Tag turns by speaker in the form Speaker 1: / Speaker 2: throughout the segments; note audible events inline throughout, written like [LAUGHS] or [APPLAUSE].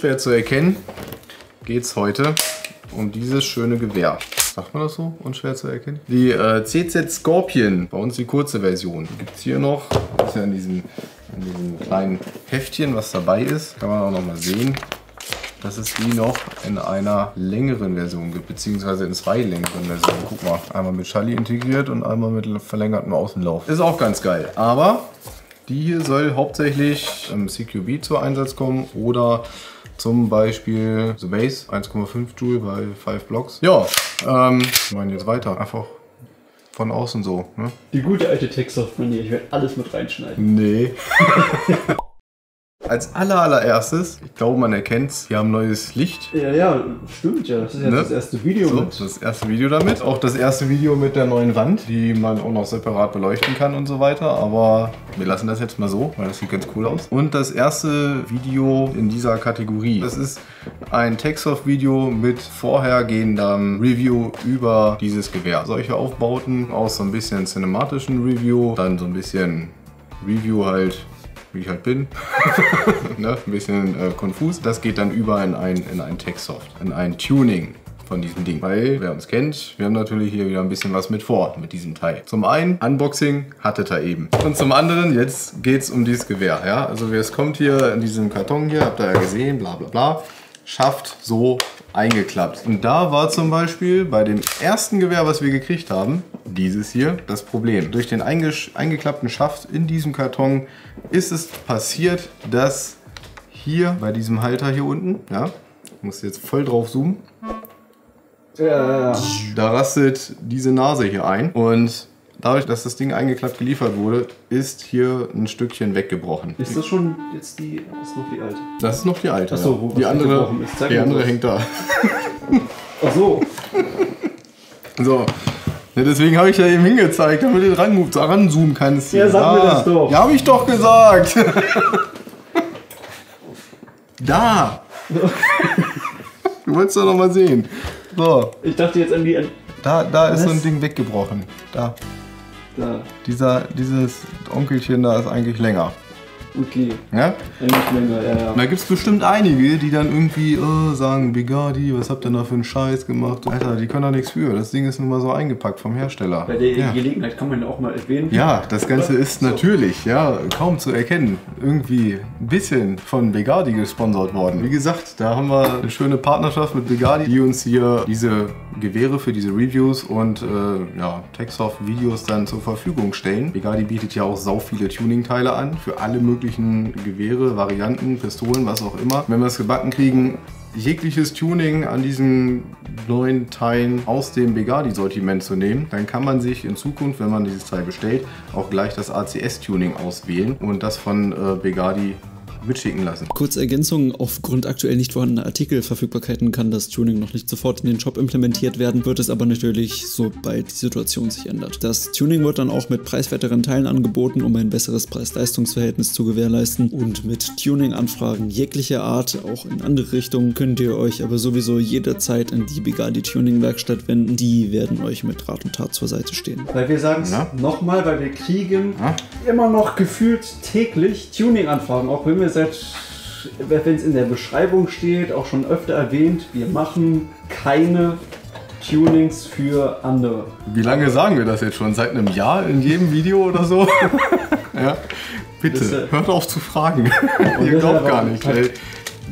Speaker 1: Unschwer zu erkennen geht's heute um dieses schöne Gewehr. Sagt man das so? Unschwer zu erkennen? Die äh, CZ Scorpion, bei uns die kurze Version. Die gibt's hier noch. Ist ja in diesem, in diesem kleinen Heftchen, was dabei ist. Kann man auch noch mal sehen dass es die noch in einer längeren Version gibt, beziehungsweise in zwei längeren Versionen. Guck mal, einmal mit Schalli integriert und einmal mit verlängertem Außenlauf. Ist auch ganz geil. Aber die hier soll hauptsächlich im CQB zu Einsatz kommen oder zum Beispiel The Base 1,5 Joule bei 5 Blocks. Ja, ähm, ich meine jetzt weiter. Einfach von außen so. Ne?
Speaker 2: Die gute alte Textsoft-Manier. Ich werde alles mit reinschneiden.
Speaker 1: Nee. [LAUGHS] Als aller, allererstes, ich glaube, man erkennt es, wir haben neues Licht.
Speaker 2: Ja, ja, stimmt ja. Das ist jetzt
Speaker 1: Ne?
Speaker 2: das erste Video
Speaker 1: So,
Speaker 2: mit.
Speaker 1: das erste Video damit. Auch das erste Video mit der neuen Wand, die man auch noch separat beleuchten kann und so weiter. Aber wir lassen das jetzt mal so, weil das sieht ganz cool aus. Und das erste Video in dieser Kategorie. Das ist ein Textsoft-Video mit vorhergehendem Review über dieses Gewehr. Solche Aufbauten aus so ein bisschen cinematischen Review, dann so ein bisschen Review halt wie ich halt bin. [LAUGHS] ne? Ein bisschen äh, konfus. Das geht dann über in ein, in ein Textsoft, in ein Tuning von diesem Ding. Weil, wer uns kennt, wir haben natürlich hier wieder ein bisschen was mit vor mit diesem Teil. Zum einen, Unboxing hattet ihr eben. Und zum anderen, jetzt geht es um dieses Gewehr. Ja? Also es kommt hier in diesem Karton hier, habt ihr ja gesehen, bla bla bla. Schafft so eingeklappt. Und da war zum Beispiel bei dem ersten Gewehr, was wir gekriegt haben, dieses hier, das Problem. Durch den eingeklappten Schaft in diesem Karton ist es passiert, dass hier bei diesem Halter hier unten, ja, ich muss jetzt voll drauf zoomen,
Speaker 2: ja.
Speaker 1: da rastet diese Nase hier ein und dadurch, dass das Ding eingeklappt geliefert wurde, ist hier ein Stückchen weggebrochen.
Speaker 2: Ist das schon jetzt die. Ist noch die alte.
Speaker 1: Das ist noch die alte.
Speaker 2: Ach so,
Speaker 1: ja.
Speaker 2: wo
Speaker 1: die andere, die andere hängt da. [LAUGHS]
Speaker 2: Ach so. [LAUGHS]
Speaker 1: So. Ja, deswegen habe ich ja eben hingezeigt, damit du dran, ranzoomen kannst.
Speaker 2: Ja, sag mir das doch.
Speaker 1: Ja, habe ich doch gesagt. [LAUGHS] da. du wolltest doch noch mal sehen. So,
Speaker 2: Ich dachte jetzt an die.
Speaker 1: Da, da ist so ein? Ding weggebrochen. Da.
Speaker 2: Da.
Speaker 1: Dieser, dieses Onkelchen da ist eigentlich länger.
Speaker 2: Okay.
Speaker 1: Ja?
Speaker 2: Eigentlich länger, ja, ja.
Speaker 1: Da gibt es bestimmt einige, die dann irgendwie äh, sagen, Bigadi, was habt ihr da für einen Scheiß gemacht? Alter, die können da nichts für. Das Ding ist nun mal so eingepackt vom Hersteller.
Speaker 2: Bei der
Speaker 1: ja.
Speaker 2: Gelegenheit kann man ja auch mal erwähnen.
Speaker 1: ja, das Ganze ist
Speaker 2: So.
Speaker 1: natürlich, ja, kaum zu erkennen, irgendwie ein bisschen von Begadi gesponsert worden. Wie gesagt, da haben wir eine schöne Partnerschaft mit Begadi, die uns hier diese Gewehre für diese Reviews und äh, ja, Textsoft-Videos dann zur Verfügung stellen. Begadi bietet ja auch sau viele Tuning-Teile an für alle möglichen Gewehre, Varianten, Pistolen, was auch immer. Wenn wir es gebacken kriegen, jegliches Tuning an diesen neuen Teilen aus dem Begadi-Sortiment zu nehmen, dann kann man sich in Zukunft, wenn man dieses Teil bestellt, auch gleich das ACS-Tuning auswählen und das von äh, Begadi mitschicken lassen.
Speaker 3: Kurze Ergänzung, aufgrund aktuell nicht vorhandener Artikelverfügbarkeiten kann das Tuning noch nicht sofort in den Shop implementiert werden, wird es aber natürlich, sobald die Situation sich ändert. Das Tuning wird dann auch mit preiswerteren Teilen angeboten, um ein besseres Preis-Leistungs-Verhältnis zu gewährleisten und mit Tuning-Anfragen jeglicher Art, auch in andere Richtungen, könnt ihr euch aber sowieso jederzeit an die Bigadi Tuning Werkstatt wenden. Die werden euch mit Rat und Tat zur Seite stehen.
Speaker 2: Weil wir sagen es nochmal, weil wir kriegen
Speaker 1: Ja.
Speaker 2: immer noch gefühlt täglich Tuning-Anfragen, auch wenn wir seit, wenn es in der Beschreibung steht, auch schon öfter erwähnt, wir machen keine Tunings für andere.
Speaker 1: Wie lange sagen wir das jetzt schon? Seit einem Jahr in jedem Video oder so? [LAUGHS] ja. Bitte,
Speaker 2: äh,
Speaker 1: hört auf zu fragen. [LAUGHS] Ihr glaubt gar nicht. Ey.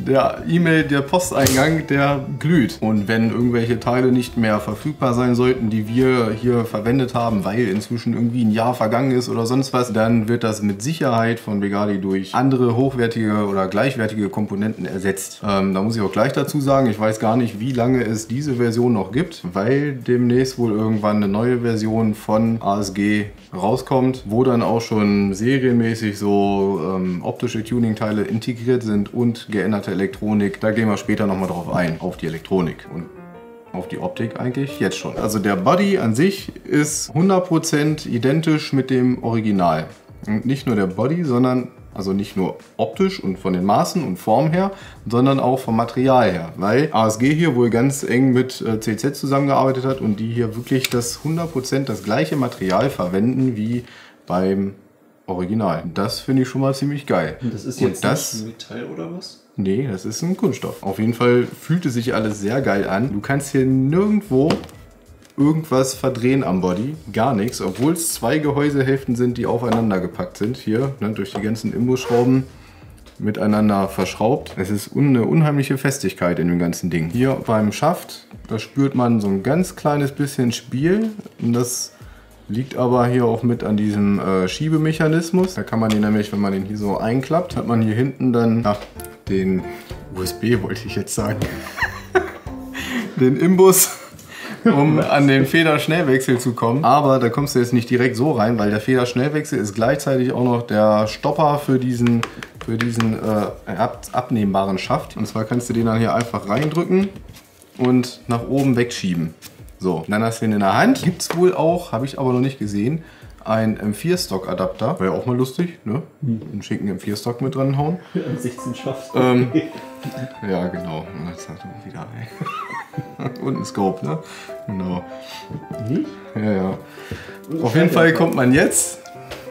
Speaker 1: Der E-Mail, der Posteingang, der glüht. Und wenn irgendwelche Teile nicht mehr verfügbar sein sollten, die wir hier verwendet haben, weil inzwischen irgendwie ein Jahr vergangen ist oder sonst was, dann wird das mit Sicherheit von Begadi durch andere hochwertige oder gleichwertige Komponenten ersetzt. Ähm, da muss ich auch gleich dazu sagen, ich weiß gar nicht, wie lange es diese Version noch gibt, weil demnächst wohl irgendwann eine neue Version von ASG rauskommt, wo dann auch schon serienmäßig so ähm, optische Tuning-Teile integriert sind und geänderte Elektronik. Da gehen wir später nochmal drauf ein, auf die Elektronik und auf die Optik eigentlich jetzt schon. Also der Body an sich ist 100% identisch mit dem Original. Und nicht nur der Body, sondern also nicht nur optisch und von den Maßen und Form her, sondern auch vom Material her. Weil ASG hier wohl ganz eng mit äh, CZ zusammengearbeitet hat und die hier wirklich das 100% das gleiche Material verwenden wie beim Original. Das finde ich schon mal ziemlich geil.
Speaker 2: Und das ist
Speaker 1: Und
Speaker 2: jetzt
Speaker 1: das-
Speaker 2: nicht Metall oder was?
Speaker 1: Nee, das ist ein Kunststoff. Auf jeden Fall fühlt es sich alles sehr geil an. Du kannst hier nirgendwo irgendwas verdrehen am Body. Gar nichts, obwohl es zwei Gehäusehälften sind, die aufeinander gepackt sind. Hier, ne, durch die ganzen Imbusschrauben miteinander verschraubt. Es ist un eine unheimliche Festigkeit in dem ganzen Ding. Hier beim Schaft, da spürt man so ein ganz kleines bisschen Spiel. Und das liegt aber hier auch mit an diesem äh, Schiebemechanismus. Da kann man den nämlich, wenn man den hier so einklappt, hat man hier hinten dann ach, den USB, wollte ich jetzt sagen. den Imbus um an den Federschnellwechsel zu kommen. Aber da kommst du jetzt nicht direkt so rein, weil der Federschnellwechsel ist gleichzeitig auch noch der Stopper für diesen, für diesen äh, ab, abnehmbaren Schaft. Und zwar kannst du den dann hier einfach reindrücken und nach oben wegschieben. So, dann hast du ihn in der Hand. Gibt es wohl auch, habe ich aber noch nicht gesehen, ein M4-Stock-Adapter. Wäre ja auch mal lustig, ne? Einen schicken M4-Stock mit dran hauen.
Speaker 2: Am 16 schafft.
Speaker 1: Ähm, [LAUGHS] ja, genau. Jetzt hat er wieder. ey. [LAUGHS] Und ein Scope, ne? Genau. Ja, ja. Auf jeden Fall kommt man jetzt.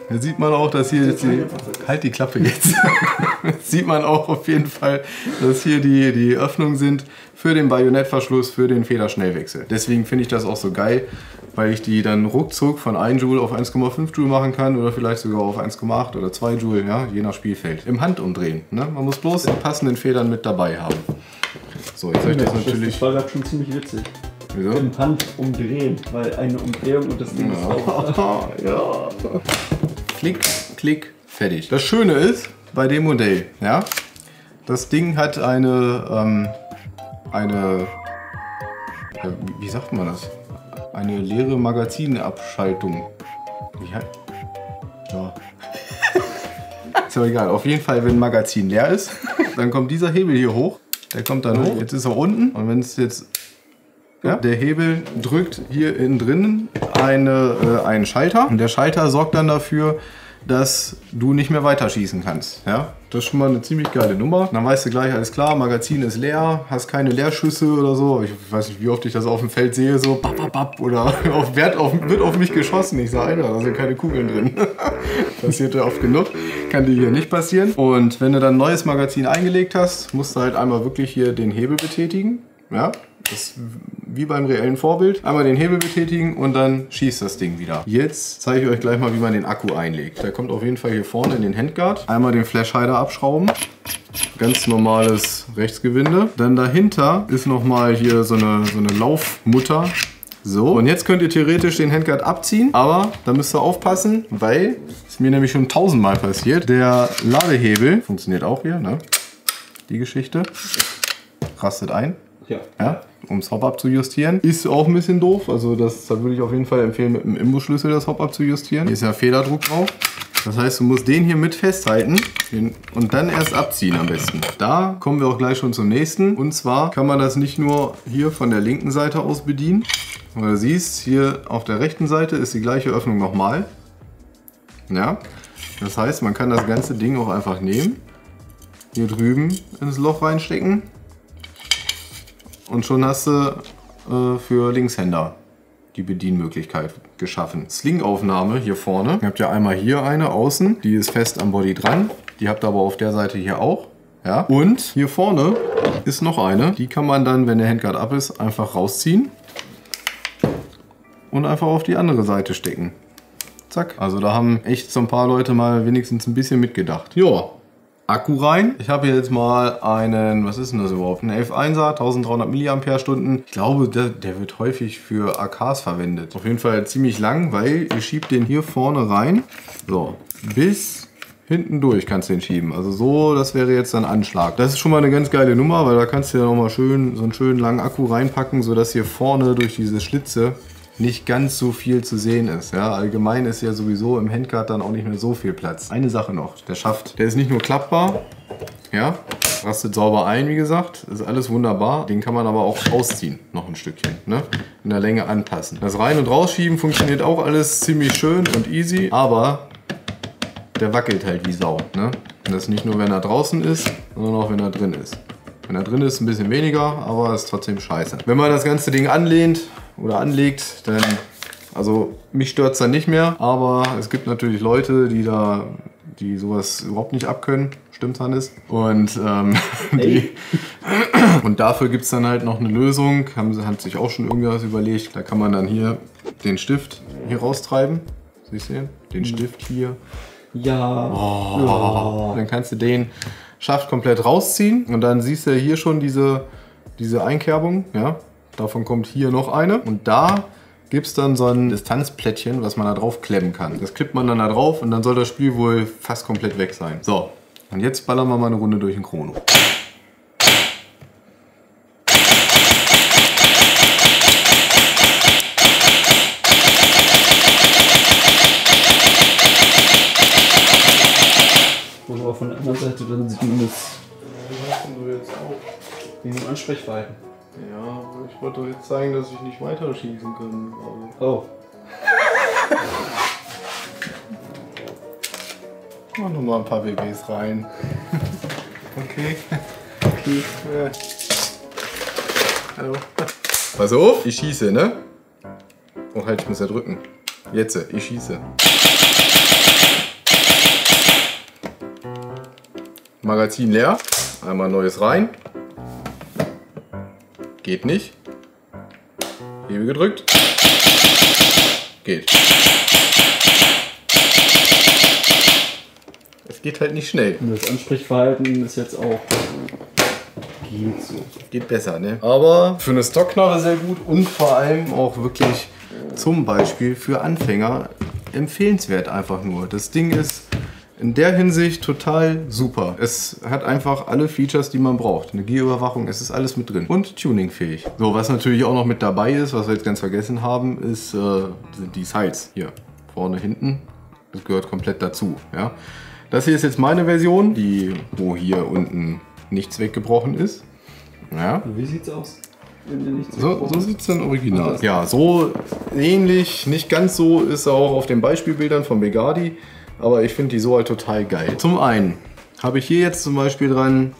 Speaker 1: Da sieht man auch, dass hier jetzt die. Halt die Klappe jetzt. [LAUGHS] sieht man auch auf jeden Fall, dass hier die, die Öffnungen sind für den Bajonettverschluss, für den Federschnellwechsel. Deswegen finde ich das auch so geil, weil ich die dann ruckzuck von 1 Joule auf 1,5 Joule machen kann oder vielleicht sogar auf 1,8 oder 2 Joule, ja, je nach Spielfeld. Im Handumdrehen. Ne? Man muss bloß die passenden Federn mit dabei haben. So, jetzt habe ich das natürlich.
Speaker 2: Das war gerade schon ziemlich witzig.
Speaker 1: Wieso?
Speaker 2: Im Hand umdrehen, weil eine Umdrehung und das Ding ist auch. [LAUGHS]
Speaker 1: ja. Klick, klick, fertig. Das Schöne ist bei dem Modell, ja, das Ding hat eine, ähm, eine, äh, wie sagt man das? Eine leere Magazinabschaltung. Heißt? Ja. ist aber egal. Auf jeden Fall, wenn ein Magazin leer ist, dann kommt dieser Hebel hier hoch. Der kommt dann hoch. Jetzt ist er unten. Und wenn es jetzt ja, der Hebel drückt hier innen drinnen eine, äh, einen Schalter und der Schalter sorgt dann dafür, dass du nicht mehr weiterschießen kannst. Ja? Das ist schon mal eine ziemlich geile Nummer. Dann weißt du gleich, alles klar, Magazin ist leer, hast keine Leerschüsse oder so. Ich weiß nicht, wie oft ich das auf dem Feld sehe, so bap, bap, bap, oder [LAUGHS] auf, wird, auf, wird auf mich geschossen. Ich sage, Alter, da sind keine Kugeln drin. [LAUGHS] Passiert ja oft genug. Kann dir hier nicht passieren. Und wenn du dann ein neues Magazin eingelegt hast, musst du halt einmal wirklich hier den Hebel betätigen. Ja, das ist wie beim reellen Vorbild. Einmal den Hebel betätigen und dann schießt das Ding wieder. Jetzt zeige ich euch gleich mal, wie man den Akku einlegt. Der kommt auf jeden Fall hier vorne in den Handguard. Einmal den Flashhider abschrauben. Ganz normales Rechtsgewinde. Dann dahinter ist nochmal hier so eine, so eine Laufmutter. So, und jetzt könnt ihr theoretisch den Handguard abziehen, aber da müsst ihr aufpassen, weil, ist mir nämlich schon tausendmal passiert, der Ladehebel, funktioniert auch hier, ne? Die Geschichte, rastet ein.
Speaker 2: Ja.
Speaker 1: Ja, um das Hop abzujustieren. Ist auch ein bisschen doof. Also das, da würde ich auf jeden Fall empfehlen, mit dem Imbusschlüssel das Hop abzujustieren. Hier ist ja Federdruck drauf. Das heißt, du musst den hier mit festhalten und dann erst abziehen am besten. Da kommen wir auch gleich schon zum nächsten. Und zwar kann man das nicht nur hier von der linken Seite aus bedienen. Und du siehst, hier auf der rechten Seite ist die gleiche Öffnung nochmal. Ja, das heißt, man kann das ganze Ding auch einfach nehmen. Hier drüben ins Loch reinstecken. Und schon hast du äh, für Linkshänder die Bedienmöglichkeit geschaffen. Sling-Aufnahme hier vorne. Ihr habt ja einmal hier eine außen, die ist fest am Body dran. Die habt ihr aber auf der Seite hier auch. Ja. Und hier vorne ist noch eine. Die kann man dann, wenn der Handguard ab ist, einfach rausziehen und einfach auf die andere Seite stecken. Zack. Also da haben echt so ein paar Leute mal wenigstens ein bisschen mitgedacht. Ja, Akku rein. Ich habe jetzt mal einen, was ist denn das überhaupt? Ein 11.1er, 1300 mAh. Ich glaube, der, der wird häufig für AKs verwendet. Auf jeden Fall ziemlich lang, weil ihr schiebt den hier vorne rein. So, bis hinten durch kannst du den schieben. Also so, das wäre jetzt ein Anschlag. Das ist schon mal eine ganz geile Nummer, weil da kannst du ja nochmal schön so einen schönen langen Akku reinpacken, sodass hier vorne durch diese Schlitze nicht ganz so viel zu sehen ist. Ja, allgemein ist ja sowieso im Handguard dann auch nicht mehr so viel Platz. Eine Sache noch, der Schaft, der ist nicht nur klappbar, ja, rastet sauber ein, wie gesagt, ist alles wunderbar. Den kann man aber auch ausziehen, noch ein Stückchen, ne? in der Länge anpassen. Das Rein- und Rausschieben funktioniert auch alles ziemlich schön und easy, aber der wackelt halt wie Sau. Ne? Und das nicht nur, wenn er draußen ist, sondern auch, wenn er drin ist. Wenn er drin ist, ein bisschen weniger, aber ist trotzdem scheiße. Wenn man das ganze Ding anlehnt oder anlegt, dann, also mich stört es dann nicht mehr, aber es gibt natürlich Leute, die da, die sowas überhaupt nicht abkönnen. Stimmt, Hannes? Und, ähm, [LAUGHS] die, [LAUGHS] und dafür gibt es dann halt noch eine Lösung, haben sie hat sich auch schon irgendwas überlegt. Da kann man dann hier den Stift hier raustreiben. Siehst du den? Den Stift hier
Speaker 2: Ja.
Speaker 1: Oh. Dann kannst du den Schaft komplett rausziehen und dann siehst du hier schon diese, diese Einkerbung. Ja? Davon kommt hier noch eine und da gibt es dann so ein Distanzplättchen, was man da drauf klemmen kann. Das klippt man dann da drauf und dann soll das Spiel wohl fast komplett weg sein. So, und jetzt ballern wir mal eine Runde durch den Chrono.
Speaker 2: Muss aber von der anderen Seite dann zumindest
Speaker 1: du jetzt auch?
Speaker 2: wegen dem Ansprechverhalten.
Speaker 1: Ja, ich wollte doch jetzt zeigen, dass ich nicht weiter schießen kann.
Speaker 2: Oh.
Speaker 1: Mach noch mal ein paar BBs rein. okay.
Speaker 2: Okay.
Speaker 1: Ja. Hallo. Pass auf, ich schieße, ne? Oh halt, ich muss ja drücken. Jetzt, ich schieße. Magazin leer. Einmal neues rein. Geht nicht. Hebel gedrückt. Geht. Es geht halt nicht schnell.
Speaker 2: Und das Ansprechverhalten ist jetzt auch. Geht so.
Speaker 1: Geht besser, ne? Aber für eine Stockknarre sehr gut und vor allem auch wirklich zum Beispiel für Anfänger empfehlenswert einfach nur. Das Ding ist in der Hinsicht total super. Es hat einfach alle Features, die man braucht. Eine Gierüberwachung, es ist alles mit drin. Und tuningfähig. So, was natürlich auch noch mit dabei ist, was wir jetzt ganz vergessen haben, ist, äh, sind die Sights. Hier, vorne, hinten. Das gehört komplett dazu. Ja? Das hier ist jetzt meine Version, die, wo hier unten nichts weggebrochen ist. Ja.
Speaker 2: Wie sieht's aus?
Speaker 1: So, so sieht es dann original aus. Ja, so ähnlich, nicht ganz so ist auch auf den Beispielbildern von Begadi, aber ich finde die so halt total geil. Zum einen habe ich hier jetzt zum Beispiel dran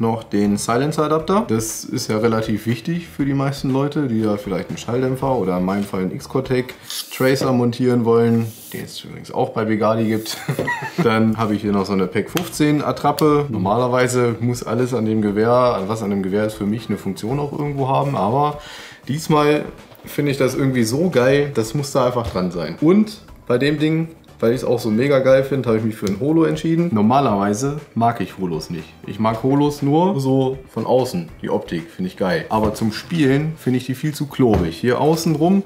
Speaker 1: noch den Silencer Adapter. Das ist ja relativ wichtig für die meisten Leute, die da vielleicht einen Schalldämpfer oder in meinem Fall einen X-Cortec Tracer montieren wollen, den es übrigens auch bei Begadi gibt. [LAUGHS] Dann habe ich hier noch so eine PEC 15 Attrappe. Normalerweise muss alles an dem Gewehr, was an dem Gewehr ist, für mich eine Funktion auch irgendwo haben, aber diesmal finde ich das irgendwie so geil, das muss da einfach dran sein. Und bei dem Ding weil ich es auch so mega geil finde, habe ich mich für ein Holo entschieden. Normalerweise mag ich Holos nicht. Ich mag Holos nur so von außen. Die Optik finde ich geil. Aber zum Spielen finde ich die viel zu klobig. Hier außen rum,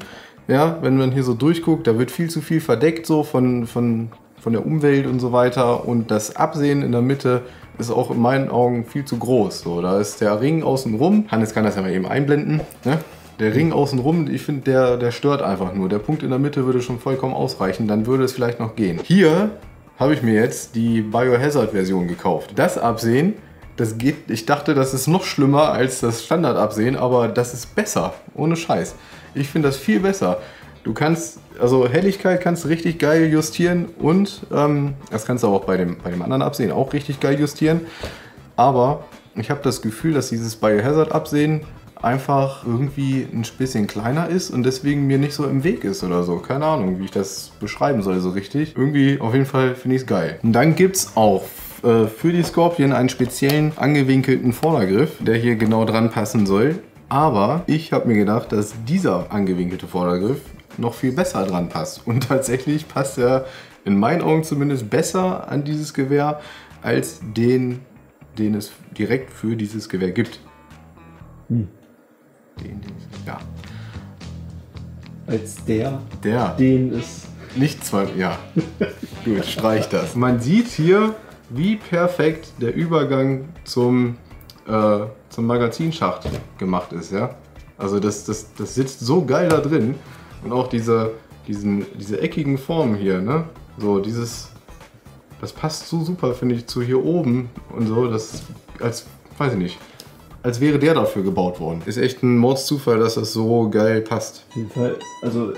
Speaker 1: ja, wenn man hier so durchguckt, da wird viel zu viel verdeckt so von, von, von der Umwelt und so weiter. Und das Absehen in der Mitte ist auch in meinen Augen viel zu groß. So, da ist der Ring außen rum. Hannes kann das ja mal eben einblenden. Ne? Der Ring außenrum, ich finde, der, der stört einfach nur. Der Punkt in der Mitte würde schon vollkommen ausreichen, dann würde es vielleicht noch gehen. Hier habe ich mir jetzt die Biohazard-Version gekauft. Das Absehen, das geht, ich dachte, das ist noch schlimmer als das Standardabsehen, aber das ist besser, ohne Scheiß. Ich finde das viel besser. Du kannst, also Helligkeit kannst richtig geil justieren und ähm, das kannst du auch bei dem, bei dem anderen Absehen auch richtig geil justieren. Aber ich habe das Gefühl, dass dieses Biohazard-Absehen einfach irgendwie ein bisschen kleiner ist und deswegen mir nicht so im Weg ist oder so. Keine Ahnung, wie ich das beschreiben soll so richtig. Irgendwie auf jeden Fall finde ich es geil. Und dann gibt es auch äh, für die Scorpion einen speziellen angewinkelten Vordergriff, der hier genau dran passen soll. Aber ich habe mir gedacht, dass dieser angewinkelte Vordergriff noch viel besser dran passt. Und tatsächlich passt er in meinen Augen zumindest besser an dieses Gewehr als den, den es direkt für dieses Gewehr gibt.
Speaker 2: Hm.
Speaker 1: Den, den es, ja.
Speaker 2: Als der,
Speaker 1: Der.
Speaker 2: den es.
Speaker 1: Nicht zwei. Ja. Gut, streich das. Man sieht hier, wie perfekt der Übergang zum, äh, zum Magazinschacht gemacht ist, ja. Also das, das, das sitzt so geil da drin. Und auch diese, diesen, diese eckigen Formen hier, ne? So, dieses. Das passt so super, finde ich, zu hier oben und so. Das als, weiß ich nicht, als wäre der dafür gebaut worden. Ist echt ein Mordszufall, dass das so geil passt.
Speaker 2: Auf jeden Fall, also.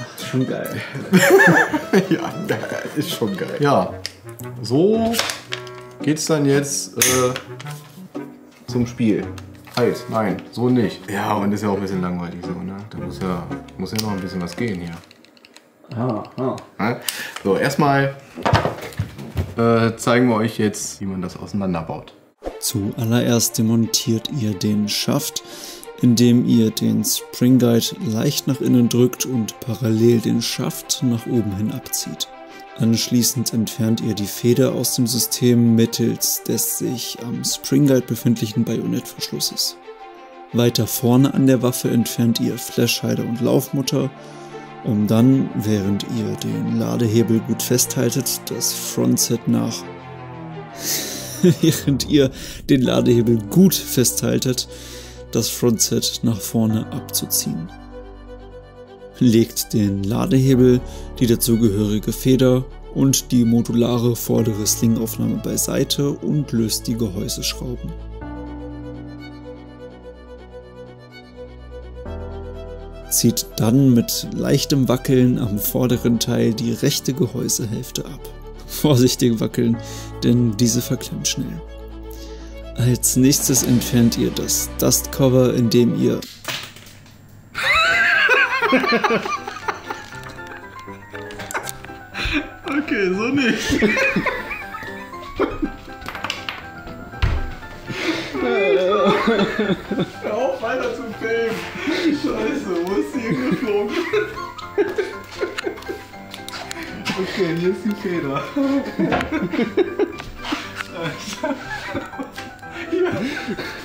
Speaker 2: Ach, ist schon geil. [LAUGHS]
Speaker 1: ja, [LAUGHS] ist schon geil. Ja, so geht's dann jetzt äh, zum Spiel. Halt, nein, so nicht. Ja, und ist ja auch ein bisschen langweilig so, ne? Da muss ja, muss ja noch ein bisschen was gehen hier.
Speaker 2: Ah, ah.
Speaker 1: So, erstmal äh, zeigen wir euch jetzt, wie man das auseinanderbaut.
Speaker 3: Zuallererst demontiert ihr den Schaft, indem ihr den Spring Guide leicht nach innen drückt und parallel den Schaft nach oben hin abzieht. Anschließend entfernt ihr die Feder aus dem System mittels des sich am Spring Guide befindlichen Bajonettverschlusses. Weiter vorne an der Waffe entfernt ihr Flashhider und Laufmutter, um dann, während ihr den Ladehebel gut festhaltet, das Frontset nach [LAUGHS] während ihr den Ladehebel gut festhaltet, das Frontset nach vorne abzuziehen. Legt den Ladehebel, die dazugehörige Feder und die modulare vordere Slingaufnahme beiseite und löst die Gehäuseschrauben. Zieht dann mit leichtem Wackeln am vorderen Teil die rechte Gehäusehälfte ab. [LAUGHS] Vorsichtig wackeln, denn diese verklemmt schnell. Als nächstes entfernt ihr das Dustcover, indem ihr
Speaker 1: Okay, so nicht. [LAUGHS] Hör auf, weiter zu filmen. Scheiße, wo ist die hingeflogen? Okay, hier ist die Feder. Alter. Hier,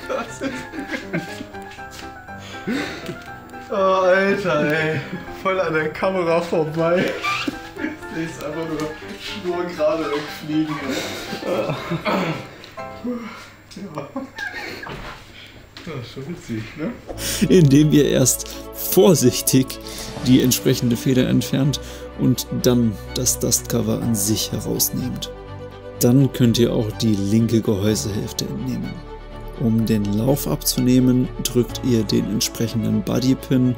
Speaker 1: das ist. Oh, Alter, ey. Voll an der Kamera vorbei. Ich ist einfach nur schnurgerade wegfliegen. ey. Ja. Schon witzig, ne?
Speaker 3: indem ihr erst vorsichtig die entsprechende Feder entfernt und dann das Dustcover an sich herausnehmt. Dann könnt ihr auch die linke Gehäusehälfte entnehmen. Um den Lauf abzunehmen, drückt ihr den entsprechenden Bodypin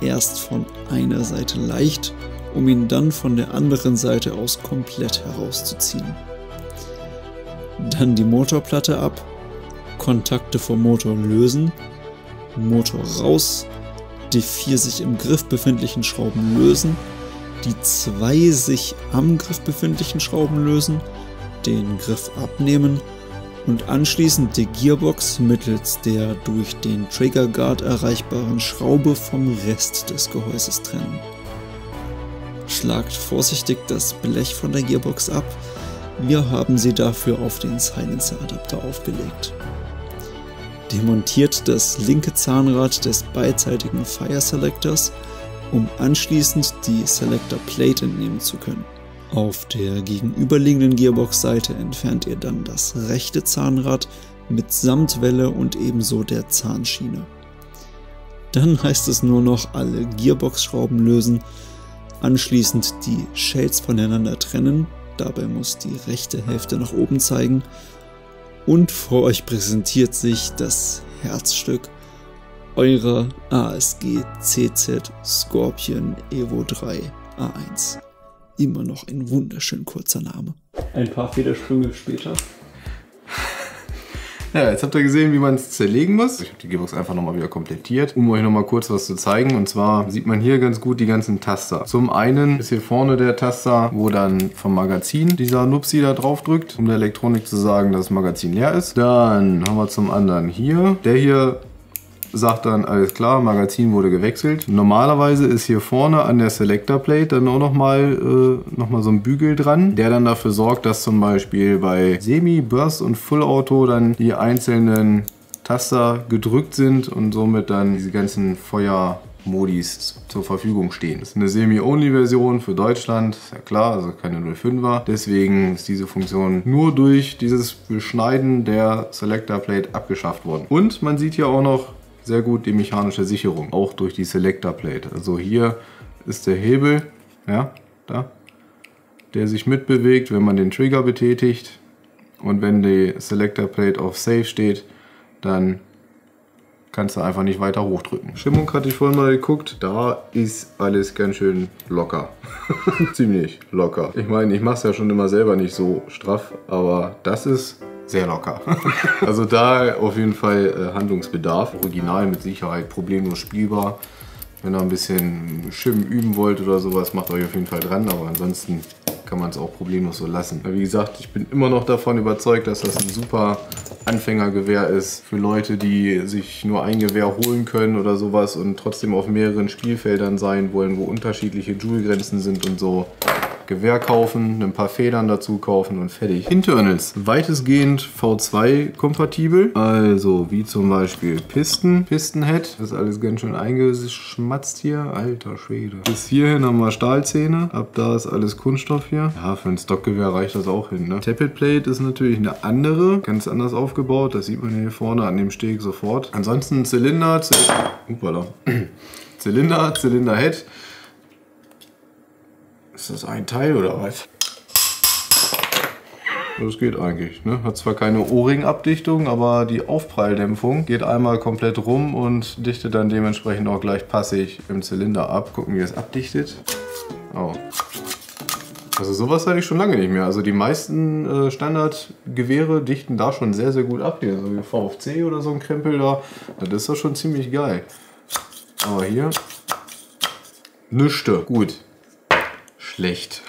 Speaker 3: erst von einer Seite leicht, um ihn dann von der anderen Seite aus komplett herauszuziehen. Dann die Motorplatte ab, Kontakte vom Motor lösen, Motor raus, die vier sich im Griff befindlichen Schrauben lösen, die zwei sich am Griff befindlichen Schrauben lösen, den Griff abnehmen und anschließend die Gearbox mittels der durch den Trigger Guard erreichbaren Schraube vom Rest des Gehäuses trennen. Schlagt vorsichtig das Blech von der Gearbox ab, wir haben sie dafür auf den Silencer Adapter aufgelegt. Demontiert das linke Zahnrad des beidseitigen Fire Selectors, um anschließend die Selector Plate entnehmen zu können. Auf der gegenüberliegenden Gearbox-Seite entfernt ihr dann das rechte Zahnrad mit Samtwelle und ebenso der Zahnschiene. Dann heißt es nur noch alle Gearbox-Schrauben lösen, anschließend die Shades voneinander trennen, dabei muss die rechte Hälfte nach oben zeigen und vor euch präsentiert sich das Herzstück eurer ASG CZ Scorpion Evo 3 A1. Immer noch ein wunderschön kurzer Name.
Speaker 2: Ein paar Federsprünge später.
Speaker 1: Ja, jetzt habt ihr gesehen, wie man es zerlegen muss. Ich habe die Gearbox einfach nochmal wieder komplettiert, um euch nochmal kurz was zu zeigen. Und zwar sieht man hier ganz gut die ganzen Taster. Zum einen ist hier vorne der Taster, wo dann vom Magazin dieser Nupsi da drauf drückt, um der Elektronik zu sagen, dass das Magazin leer ist. Dann haben wir zum anderen hier, der hier sagt dann, alles klar, Magazin wurde gewechselt. Normalerweise ist hier vorne an der Selector Plate dann auch nochmal äh, noch so ein Bügel dran, der dann dafür sorgt, dass zum Beispiel bei Semi, Burst und Full Auto dann die einzelnen Taster gedrückt sind und somit dann diese ganzen Feuer Modis zur Verfügung stehen. Das ist eine Semi-Only-Version für Deutschland, ja klar, also keine 05er. Deswegen ist diese Funktion nur durch dieses Beschneiden der Selector Plate abgeschafft worden. Und man sieht hier auch noch sehr gut die mechanische Sicherung, auch durch die Selector Plate. Also hier ist der Hebel, ja, da, der sich mitbewegt, wenn man den Trigger betätigt. Und wenn die Selector Plate auf Safe steht, dann kannst du einfach nicht weiter hochdrücken. Stimmung hatte ich vorhin mal geguckt, da ist alles ganz schön locker. [LAUGHS] Ziemlich locker. Ich meine, ich mache es ja schon immer selber nicht so straff, aber das ist sehr locker. [LAUGHS] also da auf jeden Fall äh, Handlungsbedarf. Original mit Sicherheit problemlos spielbar. Wenn ihr ein bisschen Schwimmen üben wollt oder sowas, macht euch auf jeden Fall dran, aber ansonsten kann man es auch problemlos so lassen. Wie gesagt, ich bin immer noch davon überzeugt, dass das ein super Anfängergewehr ist für Leute, die sich nur ein Gewehr holen können oder sowas und trotzdem auf mehreren Spielfeldern sein wollen, wo unterschiedliche Joule-Grenzen sind und so. Gewehr kaufen, ein paar Federn dazu kaufen und fertig. Internals, weitestgehend V2 kompatibel, also wie zum Beispiel Pisten, Pistenhead, das ist alles ganz schön eingeschmatzt hier, alter Schwede. Bis hierhin haben wir Stahlzähne, ab da ist alles Kunststoff hier. Ja, für ein Stockgewehr reicht das auch hin, ne? Tappet Plate ist natürlich eine andere, ganz anders aufgebaut, das sieht man hier vorne an dem Steg sofort. Ansonsten Zylinder, [CLEARS THROAT] Zylinder, Zylinder, Zylinderhead, ist das ein Teil oder was? Das geht eigentlich. Ne? Hat zwar keine O-Ring-Abdichtung, aber die Aufpralldämpfung geht einmal komplett rum und dichtet dann dementsprechend auch gleich passig im Zylinder ab. Gucken, wie es abdichtet. Oh. Also sowas hatte ich schon lange nicht mehr. Also die meisten äh, Standardgewehre dichten da schon sehr, sehr gut ab. Hier, so wie VFC oder so ein Krempel da. Das ist doch schon ziemlich geil. Aber hier... Nüchte. Gut schlecht.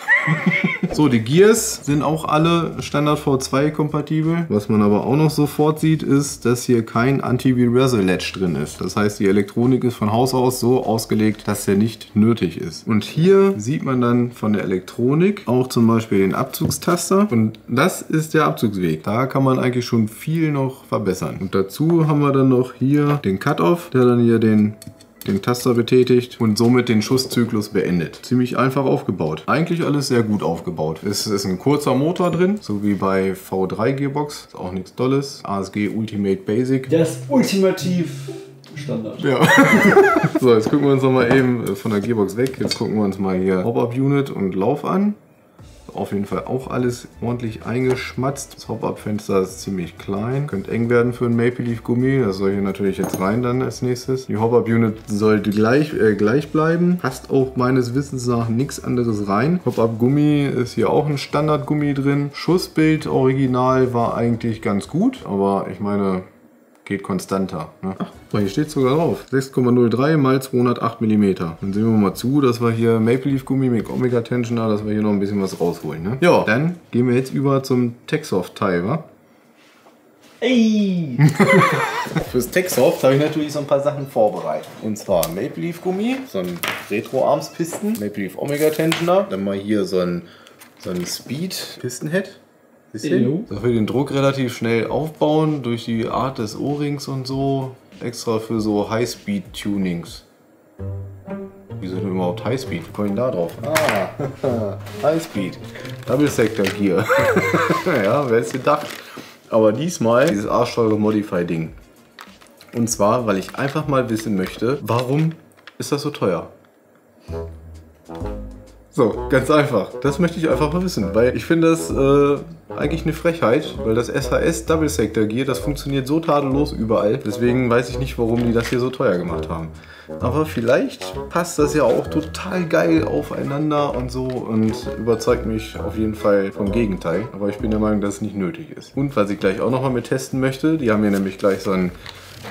Speaker 1: [LAUGHS] so, die Gears sind auch alle Standard V2 kompatibel. Was man aber auch noch sofort sieht, ist, dass hier kein Anti-Reverse-Latch drin ist. Das heißt, die Elektronik ist von Haus aus so ausgelegt, dass der nicht nötig ist. Und hier sieht man dann von der Elektronik auch zum Beispiel den Abzugstaster. Und das ist der Abzugsweg. Da kann man eigentlich schon viel noch verbessern. Und dazu haben wir dann noch hier den Cut-Off, der dann hier den den Taster betätigt und somit den Schusszyklus beendet. Ziemlich einfach aufgebaut. Eigentlich alles sehr gut aufgebaut. Es ist ein kurzer Motor drin, so wie bei V3 Gearbox. Ist auch nichts Dolles. ASG Ultimate Basic.
Speaker 2: Das ultimativ Standard.
Speaker 1: Ja. [LAUGHS] so, jetzt gucken wir uns nochmal eben von der Gearbox weg. Jetzt gucken wir uns mal hier Pop-Up-Unit und Lauf an auf jeden Fall auch alles ordentlich eingeschmatzt. Das Hop-Up-Fenster ist ziemlich klein. Könnte eng werden für ein Maple Leaf Gummi. Das soll hier natürlich jetzt rein dann als nächstes. Die Hop-Up-Unit sollte gleich, äh, gleich bleiben. Passt auch meines Wissens nach nichts anderes rein. Hop-Up-Gummi ist hier auch ein Standard-Gummi drin. Schussbild original war eigentlich ganz gut. Aber ich meine, geht konstanter. Ne? Ach, hier steht sogar drauf. 6,03 mal 208 mm. Dann sehen wir mal zu, dass wir hier Maple Leaf Gummi mit Omega Tensioner, dass wir hier noch ein bisschen was rausholen. Ne? Ja, dann gehen wir jetzt über zum Texoft-Teil, wa?
Speaker 2: Ey! [LAUGHS]
Speaker 1: Fürs Texoft habe ich natürlich so ein paar Sachen vorbereitet. Und zwar Maple Leaf Gummi, so ein Retro-Arms-Pisten, Maple Leaf Omega Tensioner, dann mal hier so ein, so ein Speed-Pistenhead. Bisschen. Da wir den Druck relativ schnell aufbauen durch die Art des O-Rings und so. Extra für so High-Speed-Tunings. Wieso denn überhaupt Highspeed? Wie komme ich da drauf? Ah, [LAUGHS] Highspeed. Double Sector Gear. [LAUGHS] ja, wer hätte gedacht. Aber diesmal dieses arschteure Modify-Ding. Und zwar, weil ich einfach mal wissen möchte, warum ist das so teuer? So, ganz einfach. Das möchte ich einfach mal wissen, weil ich finde das äh, eigentlich eine Frechheit, weil das SHS Double Sector Gear, das funktioniert so tadellos überall. Deswegen weiß ich nicht, warum die das hier so teuer gemacht haben. Aber vielleicht passt das ja auch total geil aufeinander und so und überzeugt mich auf jeden Fall vom Gegenteil. Aber ich bin der Meinung, dass es nicht nötig ist. Und was ich gleich auch nochmal mit testen möchte, die haben hier nämlich gleich so ein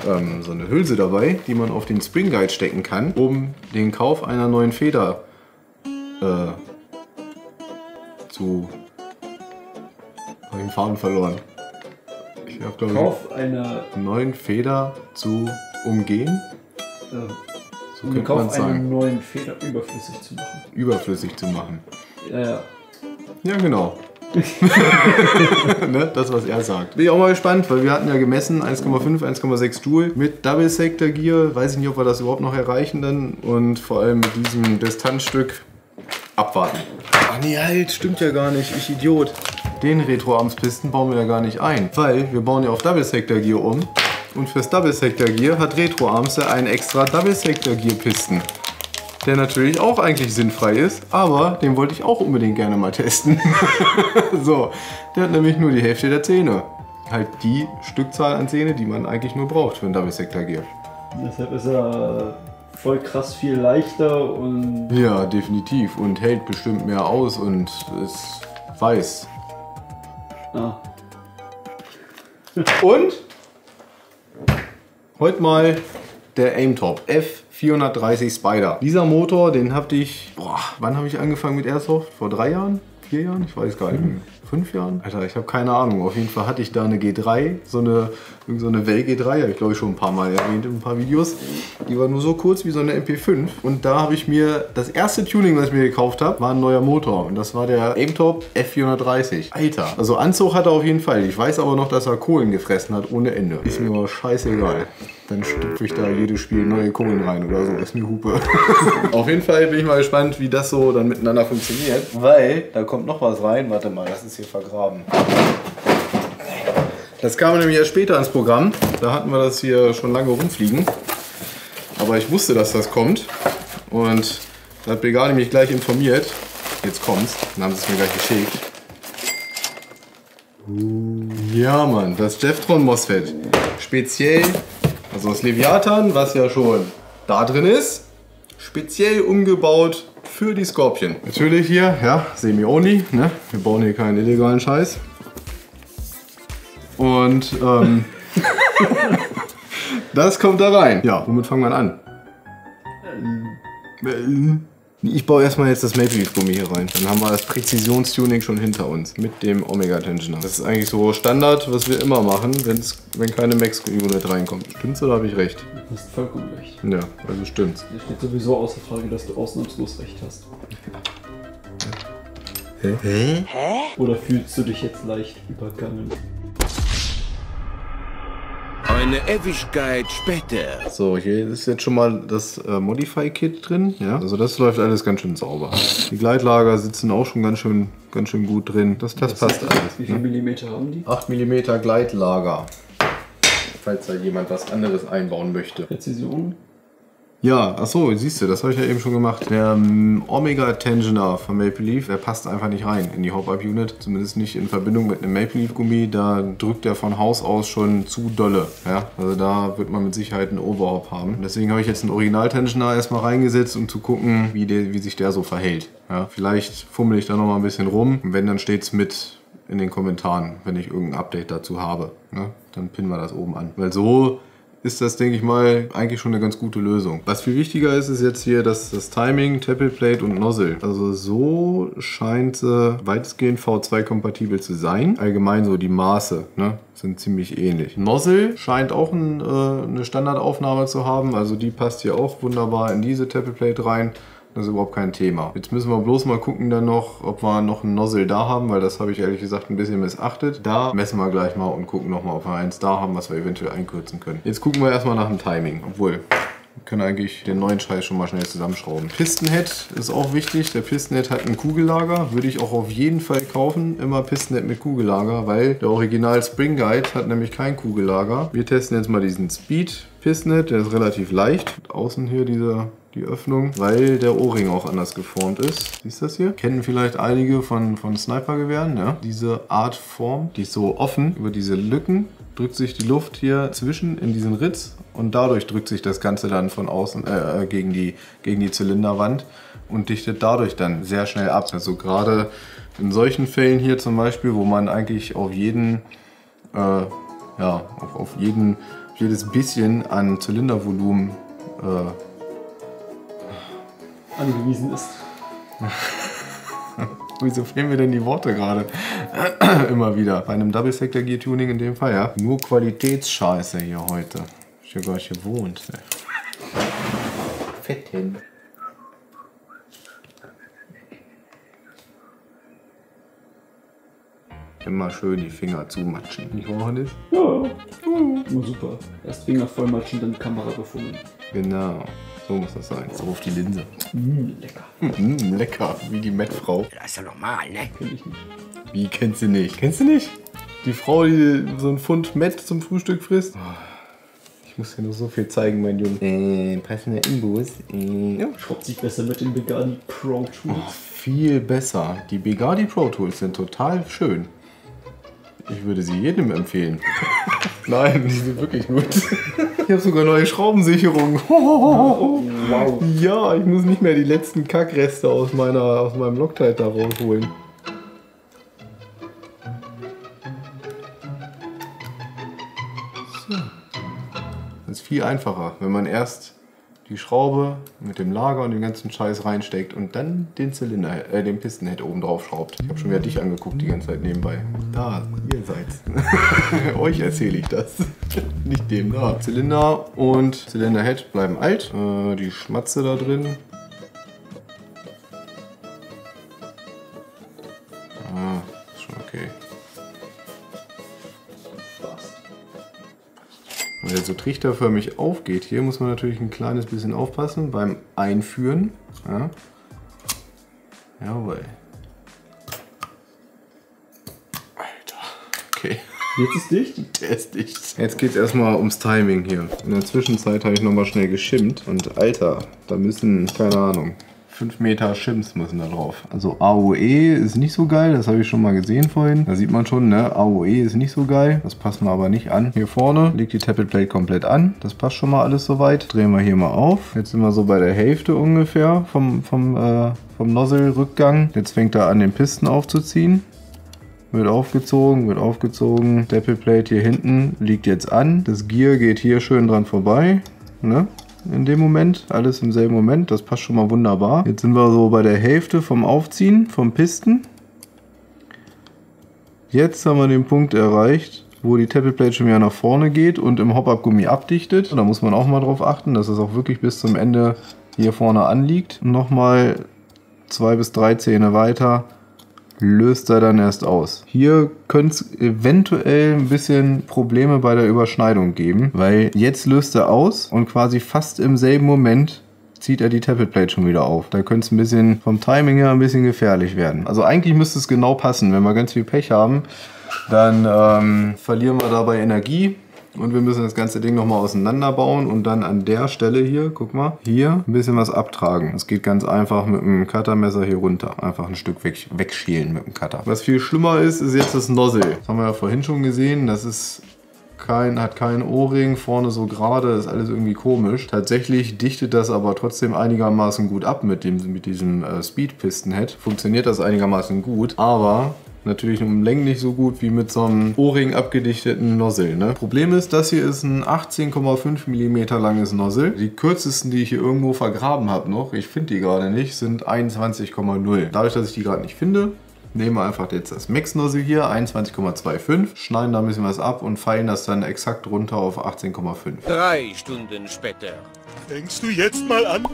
Speaker 1: ähm, so eine Hülse dabei, die man auf den Spring Guide stecken kann, um den Kauf einer neuen Feder äh, zu. den Faden verloren.
Speaker 2: Ich habe glaube Kauf einer
Speaker 1: neuen Feder zu umgehen.
Speaker 2: Äh,
Speaker 1: So könnte man
Speaker 2: Kauf
Speaker 1: sagen.
Speaker 2: neuen Feder überflüssig zu machen.
Speaker 1: Überflüssig zu machen.
Speaker 2: Ja, ja.
Speaker 1: Ja, genau. [LAUGHS] ne? Das, was er sagt. Bin ich auch mal gespannt, weil wir hatten ja gemessen 1,5, 1,6 Joule mit Double Sector Gear. Weiß ich nicht, ob wir das überhaupt noch erreichen dann. Und vor allem mit diesem Distanzstück abwarten. Ach nee, halt, stimmt ja gar nicht. Ich Idiot. Den Retro-Arms-Pisten bauen wir ja gar nicht ein. Weil wir bauen ja auf Double Sector Gear um. Und fürs Double Sector Gear hat Retro Arms ja einen extra Double Sector Gear Pisten der natürlich auch eigentlich sinnfrei ist, aber den wollte ich auch unbedingt gerne mal testen. [LAUGHS] so, der hat nämlich nur die Hälfte der Zähne. Halt die Stückzahl an Zähne, die man eigentlich nur braucht für ein Double Sector Gear.
Speaker 2: Deshalb ist er voll krass viel leichter und
Speaker 1: Ja, definitiv. Und hält bestimmt mehr aus und ist weiß.
Speaker 2: ah, [LAUGHS]
Speaker 1: Und heute mal der Aimtop F430 Spider. Dieser Motor, den habe ich, boah, wann habe ich angefangen mit Airsoft? Vor drei Jahren? Vier Jahren? Ich weiß gar nicht mehr. Fünf Jahren? Alter, ich habe keine Ahnung. Auf jeden Fall hatte ich da eine G3, so eine, irgend so eine Well G3, habe ich glaube ich schon ein paar Mal erwähnt in ein paar Videos. Die war nur so kurz wie so eine MP5. Und da habe ich mir, das erste Tuning, was ich mir gekauft habe, war ein neuer Motor. Und das war der Aimtop F430. Alter, also Anzug hat er auf jeden Fall. Ich weiß aber noch, dass er Kohlen gefressen hat ohne Ende. Ist mir aber scheißegal. Dann stopfe ich da jedes Spiel neue Kohlen rein oder so. Ist mir Hupe. [LAUGHS] Auf jeden Fall bin ich mal gespannt, wie das so dann miteinander funktioniert. Weil da kommt noch was rein. Warte mal, das ist hier vergraben. Das kam nämlich erst später ins Programm. Da hatten wir das hier schon lange rumfliegen. Aber ich wusste, dass das kommt. Und da hat Brigade mich gleich informiert. Jetzt kommt's. Dann haben sie es mir gleich geschickt. Ja, Mann, das Jeftron MOSFET. Speziell, also das Leviathan, was ja schon da drin ist, speziell umgebaut für die Scorpion. Natürlich hier, ja, Semi-Only, ne? Wir bauen hier keinen illegalen Scheiß. Und ähm, [LAUGHS] das kommt da rein. Ja, womit fangen wir an? Ähm, Ich baue erstmal jetzt das Maple Leaf Gummi hier rein. Dann haben wir das Präzisionstuning schon hinter uns mit dem Omega Tensioner. Das ist eigentlich so Standard, was wir immer machen, wenn's, wenn keine Max Unit reinkommt. Stimmt's oder habe ich recht?
Speaker 2: du hast vollkommen recht.
Speaker 1: Ja, also stimmt's.
Speaker 2: Es steht sowieso außer Frage, dass du ausnahmslos recht hast.
Speaker 1: Hä?
Speaker 2: Oder fühlst du dich jetzt leicht übergangen?
Speaker 4: Eine Ewigkeit später.
Speaker 1: So, hier ist jetzt schon mal das äh, Modify-Kit drin. Ja, also das läuft alles ganz schön sauber. Die Gleitlager sitzen auch schon ganz schön, ganz schön gut drin. Das, das passt
Speaker 2: Wie
Speaker 1: alles.
Speaker 2: viel
Speaker 1: Ne?
Speaker 2: Millimeter haben die?
Speaker 1: 8 mm Gleitlager. Falls da jemand was anderes einbauen möchte.
Speaker 2: Präzision?
Speaker 1: Ja, achso, siehst du, das habe ich ja eben schon gemacht. Der ähm, Omega Tensioner von Maple Leaf, der passt einfach nicht rein in die Hop-Up-Unit. Zumindest nicht in Verbindung mit einem Maple Leaf Gummi. Da drückt der von Haus aus schon zu dolle. Ja? Also da wird man mit Sicherheit einen Overhop haben. Deswegen habe ich jetzt einen Original-Tensioner erstmal reingesetzt, um zu gucken, wie, der, wie sich der so verhält. Ja? Vielleicht fummel ich da nochmal ein bisschen rum. Und wenn, dann steht es mit in den Kommentaren, wenn ich irgendein Update dazu habe. Ne? Dann pinnen wir das oben an. Weil so ist das, denke ich mal, eigentlich schon eine ganz gute Lösung. Was viel wichtiger ist, ist jetzt hier das, das Timing, Tappelplate und Nozzle. Also so scheint sie weitestgehend V2-kompatibel zu sein. Allgemein so die Maße ne, sind ziemlich ähnlich. Nozzle scheint auch ein, äh, eine Standardaufnahme zu haben. Also die passt hier auch wunderbar in diese Tappelplate rein. Das ist überhaupt kein Thema. Jetzt müssen wir bloß mal gucken dann noch, ob wir noch ein Nozzle da haben, weil das habe ich ehrlich gesagt ein bisschen missachtet. Da messen wir gleich mal und gucken nochmal, ob wir eins da haben, was wir eventuell einkürzen können. Jetzt gucken wir erstmal nach dem Timing, obwohl wir können eigentlich den neuen Scheiß schon mal schnell zusammenschrauben. Pistenhead ist auch wichtig. Der Pistenhead hat ein Kugellager. Würde ich auch auf jeden Fall kaufen. Immer Pistenhead mit Kugellager, weil der Original Spring Guide hat nämlich kein Kugellager. Wir testen jetzt mal diesen Speed Pistenhead. Der ist relativ leicht. Außen hier diese die Öffnung, weil der O-Ring auch anders geformt ist. Siehst du das hier? Kennen vielleicht einige von, von Snipergewehren, ja? Diese Art Form, die ist so offen über diese Lücken, drückt sich die Luft hier zwischen in diesen Ritz und dadurch drückt sich das Ganze dann von außen äh, gegen, die, gegen die Zylinderwand und dichtet dadurch dann sehr schnell ab. Also gerade in solchen Fällen hier zum Beispiel, wo man eigentlich auf jeden, äh, ja, auf, auf jeden, jedes bisschen an Zylindervolumen äh,
Speaker 2: Angewiesen ist. [LAUGHS]
Speaker 1: Wieso fehlen mir denn die Worte gerade? [CLEARS THROAT] Immer wieder. Bei einem Double Sector Gear Tuning in dem Fall, ja. Nur Qualitätsscheiße hier heute. Ich ja gar nicht gewohnt. Ne? Fetten. Immer schön die Finger zumatschen. Nicht wahr, Hannes?
Speaker 2: Ja, immer super. Erst Finger voll matschen, dann Kamera befummeln.
Speaker 1: Genau. So muss das sein. So auf die Linse.
Speaker 2: Mm, lecker.
Speaker 1: Mm, lecker. Wie die Mettfrau.
Speaker 4: Das ist ja normal, ne?
Speaker 2: Kenn ich nicht.
Speaker 1: Wie kennst du nicht? Kennst du nicht? Die Frau, die so ein Pfund Mett zum Frühstück frisst? Oh, ich muss dir nur so viel zeigen, mein Junge. Äh, passender Imbus. Äh, ja.
Speaker 2: Schraubt sich besser mit den Begani Pro Tools.
Speaker 1: Oh, viel besser. Die Begadi Pro Tools sind total schön. Ich würde sie jedem empfehlen. [LAUGHS] Nein, die sind wirklich gut. [LAUGHS] Ich habe sogar neue Schraubensicherungen. [LAUGHS]
Speaker 2: Wow.
Speaker 1: Ja, ich muss nicht mehr die letzten Kackreste aus, meiner, aus meinem Loctite da rausholen. So. Das ist viel einfacher, wenn man erst die Schraube mit dem Lager und dem ganzen Scheiß reinsteckt und dann den Zylinder, äh, den Pistenhead oben drauf schraubt. Ich habe schon wieder dich angeguckt die ganze Zeit nebenbei. Da, ihr seid's. [LAUGHS] Euch erzähle ich das. [LAUGHS] Nicht dem da. Zylinder und Zylinderhead bleiben alt. Äh, die Schmatze da drin. Ah, ist schon okay. Wenn der so trichterförmig aufgeht, hier muss man natürlich ein kleines bisschen aufpassen beim Einführen. Ja. Jawohl. Alter. Okay.
Speaker 2: Jetzt ist dicht. [LAUGHS]
Speaker 1: Der ist dicht. Jetzt geht es erstmal ums Timing hier. In der Zwischenzeit habe ich nochmal schnell geschimmt. Und Alter, da müssen, keine Ahnung, 5 Meter Shims müssen da drauf. Also AOE ist nicht so geil, das habe ich schon mal gesehen vorhin. Da sieht man schon, ne? AOE ist nicht so geil. Das passen wir aber nicht an. Hier vorne liegt die Tappet Plate komplett an. Das passt schon mal alles soweit. Drehen wir hier mal auf. Jetzt sind wir so bei der Hälfte ungefähr vom, vom, äh, vom Nozzle-Rückgang. Jetzt fängt er an, den Pisten aufzuziehen. Wird aufgezogen, wird aufgezogen. Plate hier hinten liegt jetzt an. Das Gear geht hier schön dran vorbei. Ne? In dem Moment. Alles im selben Moment. Das passt schon mal wunderbar. Jetzt sind wir so bei der Hälfte vom Aufziehen, vom Pisten. Jetzt haben wir den Punkt erreicht, wo die Plate schon wieder nach vorne geht und im Hop-Up-Gummi abdichtet. Da muss man auch mal drauf achten, dass es auch wirklich bis zum Ende hier vorne anliegt. Nochmal zwei bis drei Zähne weiter löst er dann erst aus. Hier könnte es eventuell ein bisschen Probleme bei der Überschneidung geben, weil jetzt löst er aus und quasi fast im selben Moment zieht er die Tappet Plate schon wieder auf. Da könnte es ein bisschen vom Timing her ein bisschen gefährlich werden. Also eigentlich müsste es genau passen. Wenn wir ganz viel Pech haben, dann ähm, verlieren wir dabei Energie und wir müssen das ganze Ding nochmal auseinanderbauen und dann an der Stelle hier, guck mal, hier ein bisschen was abtragen. Das geht ganz einfach mit dem Cuttermesser hier runter. Einfach ein Stück weg, wegschälen mit dem Cutter. Was viel schlimmer ist, ist jetzt das Nozzle. Das haben wir ja vorhin schon gesehen. Das ist kein, hat keinen O-Ring, vorne so gerade, ist alles irgendwie komisch. Tatsächlich dichtet das aber trotzdem einigermaßen gut ab mit, dem, mit diesem äh, Speed-Piston-Head. Funktioniert das einigermaßen gut, aber natürlich um Längen nicht so gut wie mit so einem O-Ring abgedichteten Nozzle. Ne? Problem ist, das hier ist ein 18,5 mm langes Nozzle. Die kürzesten, die ich hier irgendwo vergraben habe noch, ich finde die gerade nicht, sind 21,0. Dadurch, dass ich die gerade nicht finde, nehmen wir einfach jetzt das Max-Nozzle hier, 21,25, schneiden da ein bisschen was ab und feilen das dann exakt runter auf 18,5.
Speaker 4: Drei Stunden später.
Speaker 5: Fängst du jetzt mal an?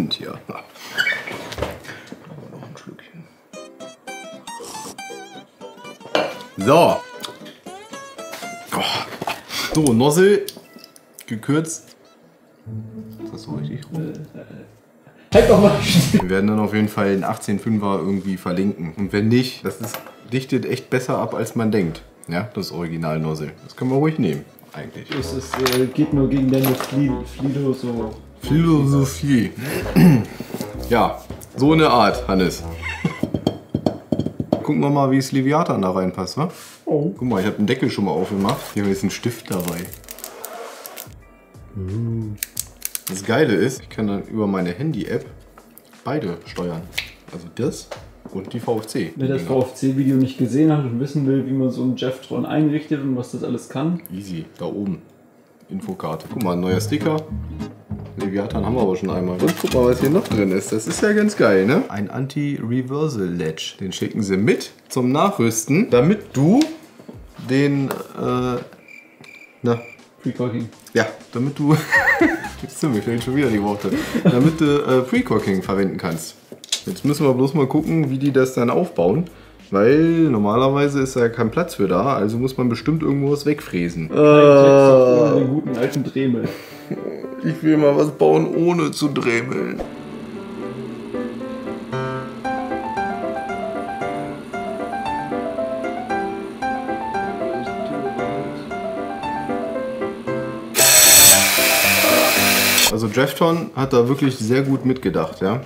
Speaker 1: Rund hier. Aber noch ein Schlückchen. So. Oh. So, Nozzle gekürzt. Ist das so richtig rum?
Speaker 2: Halt doch mal.
Speaker 1: Wir werden dann auf jeden Fall den 18.5er irgendwie verlinken. Und wenn nicht, das ist, dichtet echt besser ab, als man denkt. Ja, das Original Nozzle. Das können wir ruhig nehmen, eigentlich.
Speaker 2: Es ist, äh, geht nur gegen deine Fli Flido so.
Speaker 1: Philosophie. [CLEARS THROAT] ja, so eine Art, Hannes. [LAUGHS] Gucken wir mal, wie es Leviathan da reinpasst, wa?
Speaker 2: Oh.
Speaker 1: Guck mal, ich habe den Deckel schon mal aufgemacht. Hier ist ein Stift dabei. Das Geile ist, ich kann dann über meine Handy-App beide steuern. Also das und die VFC.
Speaker 2: Wer das VFC-Video nicht gesehen hat und wissen will, wie man so einen Jeftron einrichtet und was das alles kann,
Speaker 1: Easy, da oben. Infokarte. Guck mal, ein neuer Sticker. Leviathan haben wir aber schon einmal. Und guck mal, was hier noch drin ist. Das ist ja ganz geil, ne? Ein Anti-Reversal-Ledge. Den schicken sie mit zum Nachrüsten, damit du den, äh, na,
Speaker 2: Precocking.
Speaker 1: ja, damit du, [LAUGHS] jetzt sind mir fehlen schon wieder die Worte, damit du äh, Precocking verwenden kannst. Jetzt müssen wir bloß mal gucken, wie die das dann aufbauen. Weil normalerweise ist da kein Platz für da, also muss man bestimmt irgendwo was wegfräsen.
Speaker 2: Ein Text auf den guten alten Dremel. [LAUGHS]
Speaker 1: Ich will mal was bauen, ohne zu dremeln. Also Drafton hat da wirklich sehr gut mitgedacht, ja.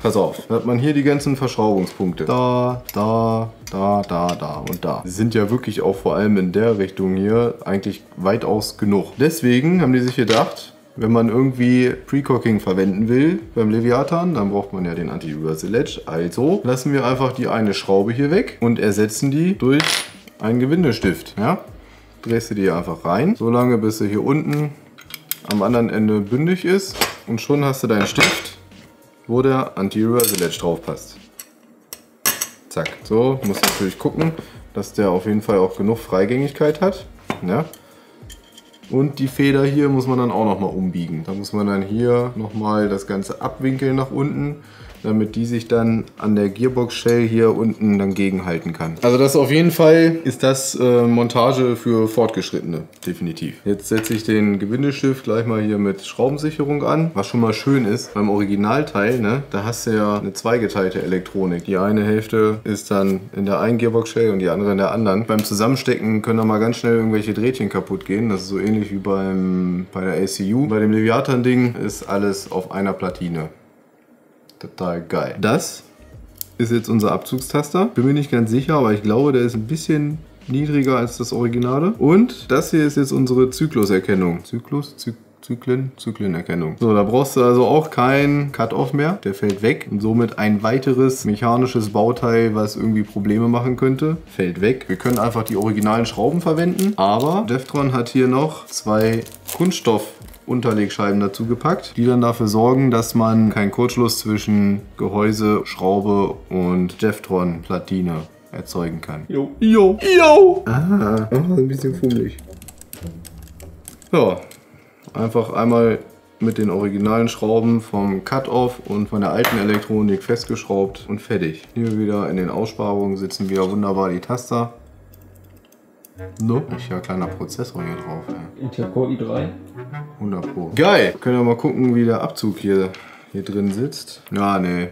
Speaker 1: Pass auf, da hat man hier die ganzen Verschraubungspunkte. Da, da, da, da, da und da. Die sind ja wirklich auch vor allem in der Richtung hier eigentlich weitaus genug. Deswegen haben die sich gedacht, wenn man irgendwie Precocking verwenden will beim Leviathan, dann braucht man ja den Anti-Reversal Ledge. Also lassen wir einfach die eine Schraube hier weg und ersetzen die durch einen Gewindestift. Ja? Drehst du die einfach rein, solange bis sie hier unten am anderen Ende bündig ist und schon hast du deinen Stift, wo der Anti-Reversal Ledge drauf passt. Zack. So, musst natürlich gucken, dass der auf jeden Fall auch genug Freigängigkeit hat. Ja? Und die Feder hier muss man dann auch nochmal umbiegen. Da muss man dann hier nochmal das Ganze abwinkeln nach unten, damit die sich dann an der Gearbox Shell hier unten dann gegenhalten kann. Also das auf jeden Fall ist das äh, Montage für Fortgeschrittene, definitiv. Jetzt setze ich den Gewindestift gleich mal hier mit Schraubensicherung an. Was schon mal schön ist, beim Originalteil, ne, da hast du ja eine zweigeteilte Elektronik. Die eine Hälfte ist dann in der einen Gearbox Shell und die andere in der anderen. Beim Zusammenstecken können da mal ganz schnell irgendwelche Drehtchen kaputt gehen. Das ist so ähnlich wie beim, bei der ACU. Bei dem Leviathan-Ding ist alles auf einer Platine. Total geil. Das ist jetzt unser Abzugstaster. Bin mir nicht ganz sicher, aber ich glaube, der ist ein bisschen niedriger als das Originale. Und das hier ist jetzt unsere Zykluserkennung. Zyklus? Zy Zyklen? Zyklenerkennung. So, da brauchst du also auch kein Cut-Off mehr. Der fällt weg. Und somit ein weiteres mechanisches Bauteil, was irgendwie Probleme machen könnte, fällt weg. Wir können einfach die originalen Schrauben verwenden. Aber Deftron hat hier noch zwei Kunststoff Unterlegscheiben dazu gepackt, die dann dafür sorgen, dass man keinen Kurzschluss zwischen Gehäuse, Schraube und Deftron Platine erzeugen kann.
Speaker 2: Jo.
Speaker 1: Jo, jo. Ah, ein bisschen fummelig. Ja, einfach einmal mit den originalen Schrauben vom Cut-Off und von der alten Elektronik festgeschraubt und fertig. Hier wieder in den Aussparungen sitzen wieder wunderbar die Taster. No, ich ja kleiner Prozessor hier drauf. Ey.
Speaker 2: Intel Core i3.
Speaker 1: 100 Pro. Geil! Können wir mal gucken, wie der Abzug hier, hier drin sitzt. Ja, nee.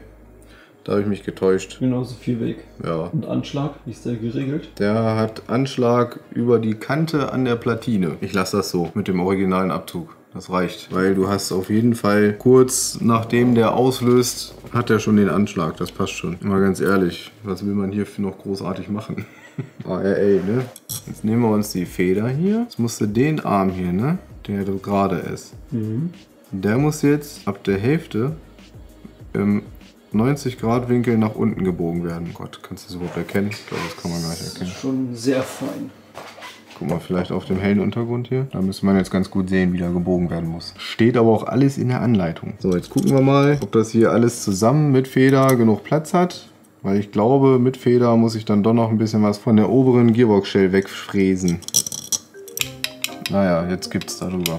Speaker 1: Da habe ich mich getäuscht.
Speaker 2: Genauso viel Weg.
Speaker 1: Ja.
Speaker 2: Und Anschlag, wie ist der geregelt?
Speaker 1: Der hat Anschlag über die Kante an der Platine. Ich lasse das so mit dem originalen Abzug. Das reicht. Weil du hast auf jeden Fall kurz nachdem der auslöst, hat er schon den Anschlag. Das passt schon. Mal ganz ehrlich, was will man hier noch großartig machen? ARA, ne? Jetzt nehmen wir uns die Feder hier. Jetzt musst du den Arm hier, ne? Der so gerade ist. Der muss jetzt ab der Hälfte im 90 Grad Winkel nach unten gebogen werden. Gott, kannst du das überhaupt erkennen? Ich glaube, das kann man gar nicht erkennen.
Speaker 2: Schon sehr fein.
Speaker 1: Guck mal, vielleicht auf dem hellen Untergrund hier. Da müsste man jetzt ganz gut sehen, wie der gebogen werden muss. Steht aber auch alles in der Anleitung. So, jetzt gucken wir mal, ob das hier alles zusammen mit Feder genug Platz hat. Weil ich glaube, mit Feder muss ich dann doch noch ein bisschen was von der oberen Gearbox-Shell wegfräsen. Naja, jetzt gibt's darüber.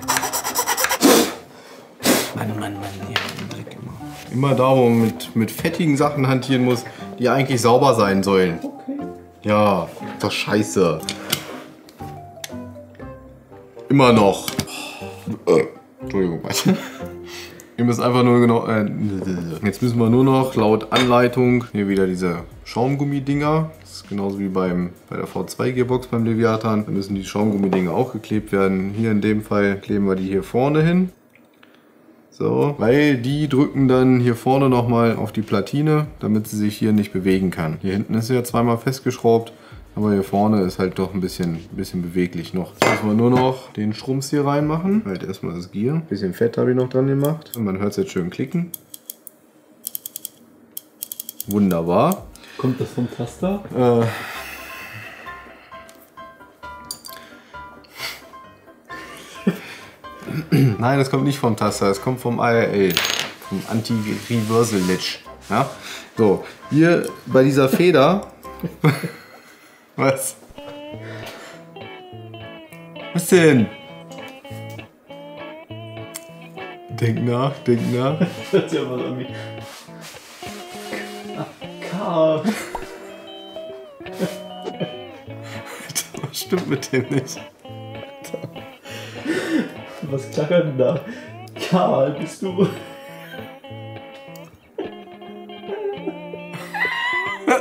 Speaker 1: Mann, Mann, Mann, hier Dreck immer. Immer da, wo man mit, mit fettigen Sachen hantieren muss, die eigentlich sauber sein sollen.
Speaker 2: Okay.
Speaker 1: Ja, ist doch scheiße. Immer noch. Äh, Entschuldigung, warte. Ihr müsst einfach nur genau. Äh, [LAUGHS] jetzt müssen wir nur noch laut Anleitung hier wieder diese Schaumgummidinger. Das ist genauso wie beim, bei der V2 Gearbox beim Leviathan. Da müssen die Schaumgummidinger auch geklebt werden. Hier in dem Fall kleben wir die hier vorne hin. So, weil die drücken dann hier vorne nochmal auf die Platine, damit sie sich hier nicht bewegen kann. Hier hinten ist sie ja zweimal festgeschraubt, aber hier vorne ist halt doch ein bisschen, ein bisschen beweglich noch. Jetzt müssen wir nur noch den Strums hier reinmachen. Halt erstmal das Gear. Ein bisschen Fett habe ich noch dran gemacht. Und man hört es jetzt schön klicken. Wunderbar.
Speaker 2: Kommt das vom Taster?
Speaker 1: Äh. [LAUGHS] Nein, das kommt nicht vom Taster, es kommt vom IRL, vom Anti-Reversal Ledge. Ja? So, hier bei dieser Feder. [LAUGHS] Was? Was denn? Denk nach, denk nach.
Speaker 2: Das ist ja was an mich. Karl.
Speaker 1: Was stimmt mit dem nicht?
Speaker 2: Was klackert denn da? Karl, bist du.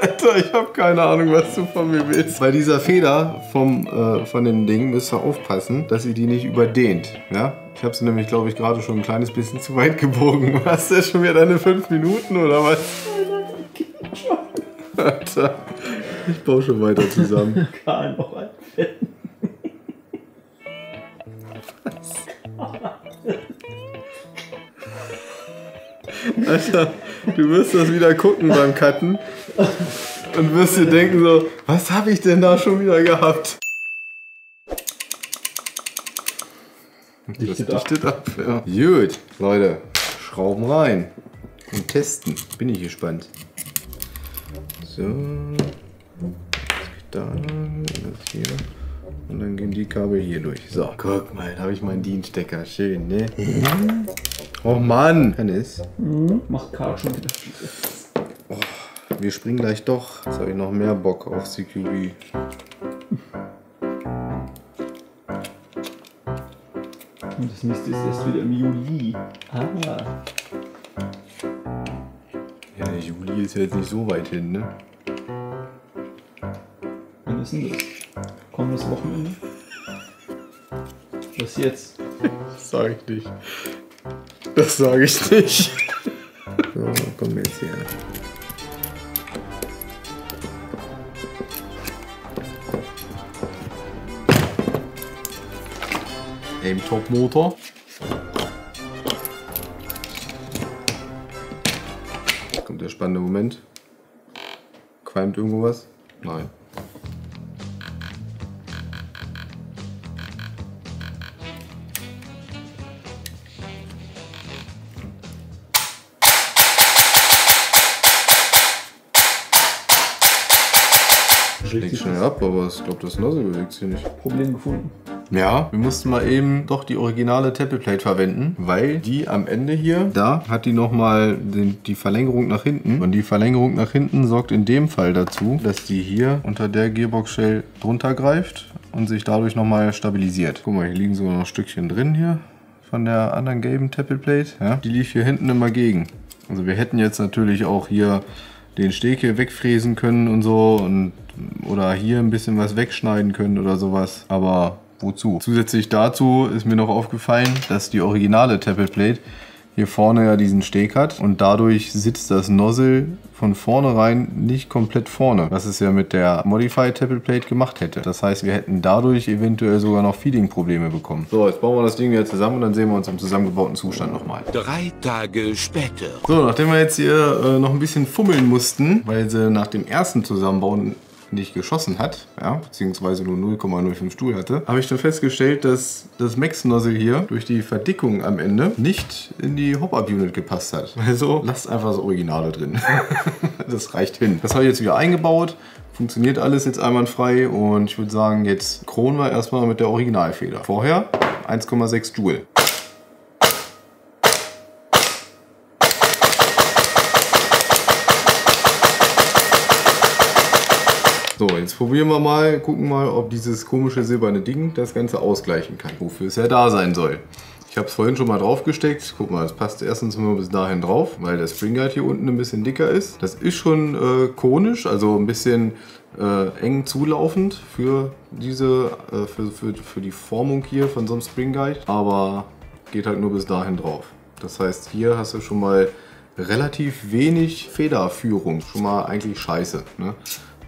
Speaker 1: Alter, ich habe keine Ahnung, was du von mir willst. Bei dieser Feder vom, äh, von dem Ding müsst ihr aufpassen, dass ihr die nicht überdehnt. Ja? Ich habe sie nämlich, glaube ich, gerade schon ein kleines bisschen zu weit gebogen. [LAUGHS] Hast du schon wieder deine fünf Minuten oder was? [LAUGHS] Alter, ich baue schon weiter zusammen. [LAUGHS]
Speaker 2: Karl noch ein.
Speaker 1: Alter, du wirst das wieder gucken beim Cutten und wirst dir denken so, was habe ich denn da schon wieder gehabt?
Speaker 2: Dichtet
Speaker 1: das dichtet ab. ja. Gut, Leute, Schrauben rein und testen. Bin ich gespannt. So, das geht da lang, das hier. Und dann gehen die Kabel hier durch. So, guck mal, da habe ich meinen DIN-Stecker. Schön, ne? Oh Mann! Hennis,
Speaker 2: Macht Karl schon wieder viel.
Speaker 1: Wir springen gleich doch. Jetzt habe ich noch mehr Bock auf CQB.
Speaker 2: Und das nächste ist erst wieder im Juli. Ah.
Speaker 1: Ja, der Juli ist ja jetzt nicht so weit hin, ne?
Speaker 2: Wann ist denn das? Kommendes Wochenende? Was jetzt?
Speaker 1: Das sage ich nicht. Das sage ich nicht. [LAUGHS] So, komm jetzt her. Aim Top Motor. Jetzt kommt der spannende Moment. Qualmt irgendwo was? Nein. Schlägt schnell ab, aber ich glaube, das Nozzle bewegt sich nicht.
Speaker 2: Problem gefunden.
Speaker 1: Ja, wir mussten mal eben doch die originale Tappelplate verwenden, weil die am Ende hier, da hat die nochmal die Verlängerung nach hinten. Und die Verlängerung nach hinten sorgt in dem Fall dazu, dass die hier unter der Gearbox Shell drunter greift und sich dadurch nochmal stabilisiert. Guck mal, hier liegen sogar noch Stückchen drin hier von der anderen gelben Tappelplate. Ja, die lief hier hinten immer gegen. Also wir hätten jetzt natürlich auch hier den Steg hier wegfräsen können und so und oder hier ein bisschen was wegschneiden können oder sowas. Aber wozu? Zusätzlich dazu ist mir noch aufgefallen, dass die originale Tappelplate hier vorne ja diesen Steg hat und dadurch sitzt das Nozzle von vornherein nicht komplett vorne, was es ja mit der Modified Tappelplate gemacht hätte. Das heißt, wir hätten dadurch eventuell sogar noch Feeding-Probleme bekommen. So, jetzt bauen wir das Ding wieder zusammen und dann sehen wir uns im zusammengebauten Zustand nochmal.
Speaker 4: Drei Tage später.
Speaker 1: So, nachdem wir jetzt hier äh, noch ein bisschen fummeln mussten, weil sie nach dem ersten Zusammenbauen nicht geschossen hat, ja, beziehungsweise nur 0,05 Stuhl hatte, habe ich dann festgestellt, dass das Max-Nozzle hier durch die Verdickung am Ende nicht in die Hop-Up-Unit gepasst hat. Also lasst einfach das Originale drin. [LAUGHS] das reicht hin. Das habe ich jetzt wieder eingebaut. Funktioniert alles jetzt einwandfrei und ich würde sagen, jetzt kronen wir erstmal mit der Originalfeder. Vorher 1,6 Joule. So, jetzt probieren wir mal, gucken mal, ob dieses komische silberne Ding das Ganze ausgleichen kann. Wofür es ja da sein soll. Ich habe es vorhin schon mal draufgesteckt. Guck mal, das passt erstens nur bis dahin drauf, weil der Spring Guide hier unten ein bisschen dicker ist. Das ist schon äh, konisch, also ein bisschen äh, eng zulaufend für diese, äh, für, für, für die Formung hier von so einem Spring Guide, aber geht halt nur bis dahin drauf. Das heißt, hier hast du schon mal relativ wenig Federführung. Schon mal eigentlich scheiße. Ne?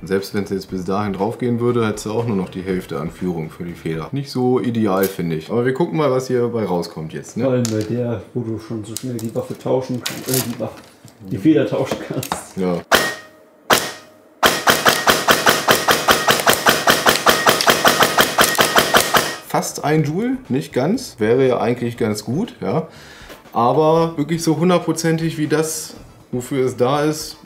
Speaker 1: Und selbst wenn es jetzt bis dahin drauf gehen würde, hättest du auch nur noch die Hälfte an Führung für die Feder. Nicht so ideal, finde ich. Aber wir gucken mal, was hier bei rauskommt jetzt. Ne?
Speaker 2: Vor allem bei der, wo du schon so schnell die Waffe tauschen kannst, äh, die, Waffe, die Feder tauschen kannst.
Speaker 1: Ja. Fast ein Joule, nicht ganz. Wäre ja eigentlich ganz gut, ja. Aber wirklich so hundertprozentig wie das, wofür es da ist,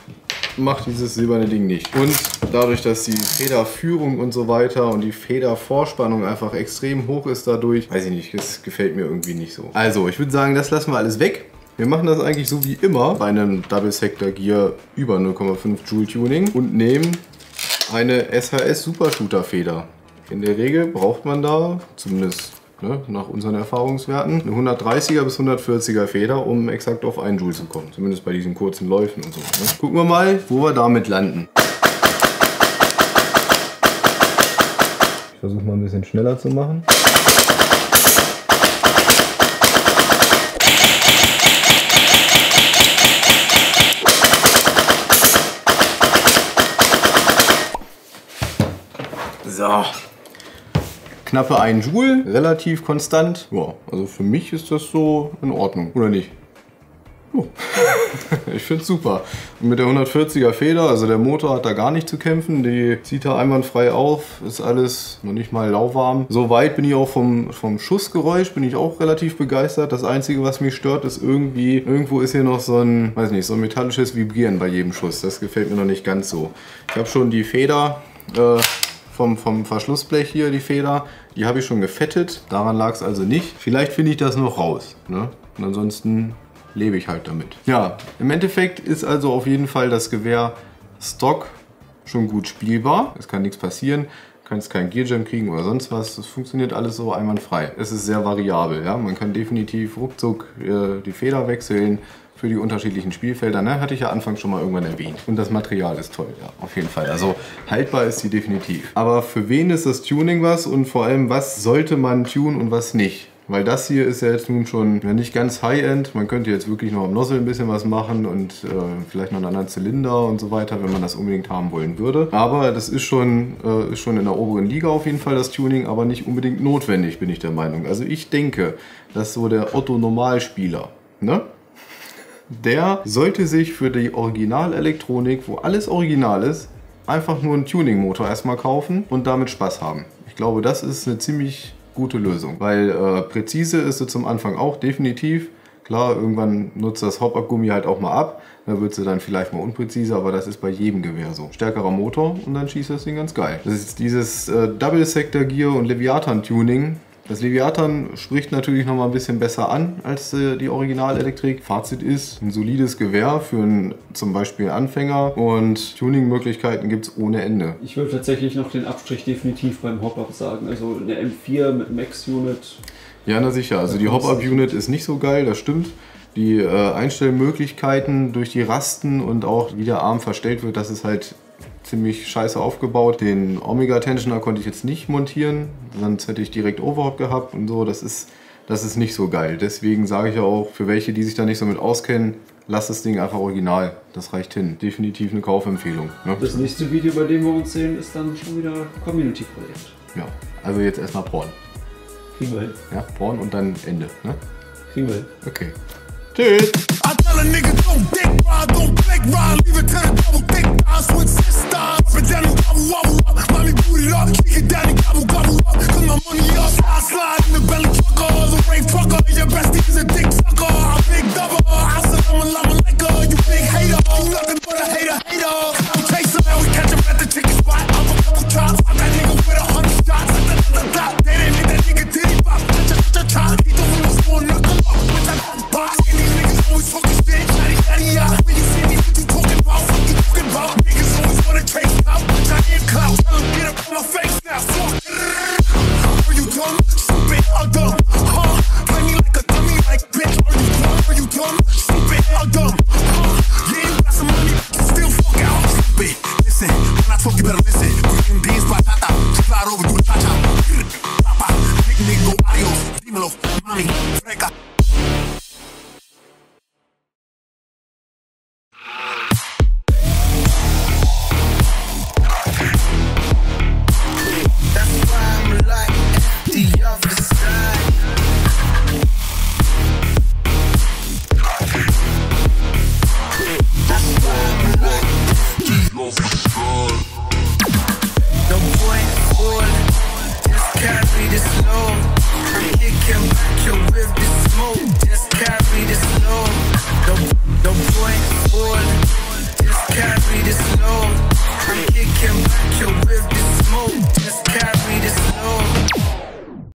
Speaker 1: macht dieses silberne Ding nicht. Und dadurch, dass die Federführung und so weiter und die Federvorspannung einfach extrem hoch ist dadurch, weiß ich nicht, das gefällt mir irgendwie nicht so. Also, ich würde sagen, das lassen wir alles weg. Wir machen das eigentlich so wie immer bei einem Double Sector Gear über 0,5 Joule Tuning und nehmen eine SHS Super Shooter Feder. In der Regel braucht man da, zumindest ne, nach unseren Erfahrungswerten, eine 130er bis 140er Feder, um exakt auf 1 Joule zu kommen. Zumindest bei diesen kurzen Läufen und so. Ne. Gucken wir mal, wo wir damit landen. Ich versuche mal ein bisschen schneller zu machen. Knappe 1 Joule, relativ konstant. Ja, also für mich ist das so in Ordnung, oder nicht? [LAUGHS] Ich finde es super. Und mit der 140er Feder, also der Motor hat da gar nicht zu kämpfen. Die zieht da einwandfrei auf, ist alles noch nicht mal lauwarm. Soweit bin ich auch vom, vom Schussgeräusch, bin ich auch relativ begeistert. Das Einzige, was mich stört, ist irgendwie, irgendwo ist hier noch so ein, weiß nicht, so ein metallisches Vibrieren bei jedem Schuss. Das gefällt mir noch nicht ganz so. Ich habe schon die Feder äh, vom, vom Verschlussblech hier, die Feder, die habe ich schon gefettet. Daran lag es also nicht. Vielleicht finde ich das noch raus. Ne? Und ansonsten lebe ich halt damit. Ja, im Endeffekt ist also auf jeden Fall das Gewehr Stock schon gut spielbar. Es kann nichts passieren. Du kannst keinen Gearjam kriegen oder sonst was. Das funktioniert alles so einwandfrei. Es ist sehr variabel. Ja? Man kann definitiv ruckzuck äh, die Feder wechseln für die unterschiedlichen Spielfelder. Ne? Hatte ich ja anfangs schon mal irgendwann erwähnt. Und das Material ist toll, ja, auf jeden Fall. Also haltbar ist sie definitiv. Aber für wen ist das Tuning was und vor allem, was sollte man tunen und was nicht? Weil das hier ist ja jetzt nun schon ja, nicht ganz High-End. Man könnte jetzt wirklich noch am Nozzle ein bisschen was machen und äh, vielleicht noch einen anderen Zylinder und so weiter, wenn man das unbedingt haben wollen würde. Aber das ist schon, äh, ist schon in der oberen Liga auf jeden Fall das Tuning, aber nicht unbedingt notwendig, bin ich der Meinung. Also ich denke, dass so der Otto-Normalspieler, ne? Der sollte sich für die Originalelektronik, wo alles original ist, einfach nur einen Tuning-Motor erstmal kaufen und damit Spaß haben. Ich glaube, das ist eine ziemlich gute Lösung, weil äh, präzise ist sie zum Anfang auch definitiv. Klar, irgendwann nutzt das Hop-Up-Gummi halt auch mal ab. Da wird sie dann vielleicht mal unpräziser, aber das ist bei jedem Gewehr so. Stärkerer Motor und dann schießt das Ding ganz geil. Das ist dieses äh, Double Sector Gear und Leviathan Tuning das Leviathan spricht natürlich noch mal ein bisschen besser an als äh, die Originalelektrik. Fazit ist, ein solides Gewehr für einen zum Beispiel Anfänger und Tuning-Möglichkeiten gibt es ohne Ende.
Speaker 2: Ich würde tatsächlich noch den Abstrich definitiv beim Hop-Up sagen. Also eine M4 mit Max-Unit.
Speaker 1: Ja, na sicher. Also die Hop-Up-Unit ist nicht so geil, das stimmt. Die äh, Einstellmöglichkeiten durch die Rasten und auch wie der Arm verstellt wird, das ist halt ziemlich scheiße aufgebaut. Den Omega Tensioner konnte ich jetzt nicht montieren, sonst hätte ich direkt Overhop gehabt und so. Das ist, das ist nicht so geil. Deswegen sage ich ja auch, für welche, die sich da nicht so mit auskennen, lasst das Ding einfach original. Das reicht hin. Definitiv eine Kaufempfehlung. Ne?
Speaker 2: Das nächste Video, bei dem wir uns sehen, ist dann schon wieder Community-Projekt.
Speaker 1: Ja, also jetzt erstmal Porn.
Speaker 2: Kriegen wir hin.
Speaker 1: Ja, Porn und dann Ende. Ne?
Speaker 2: Kriegen wir hin.
Speaker 1: Okay. Tschüss.
Speaker 5: I tell a nigga don't dick ride, don't fake ride, leave it to the double thick thighs with sisters. Up and down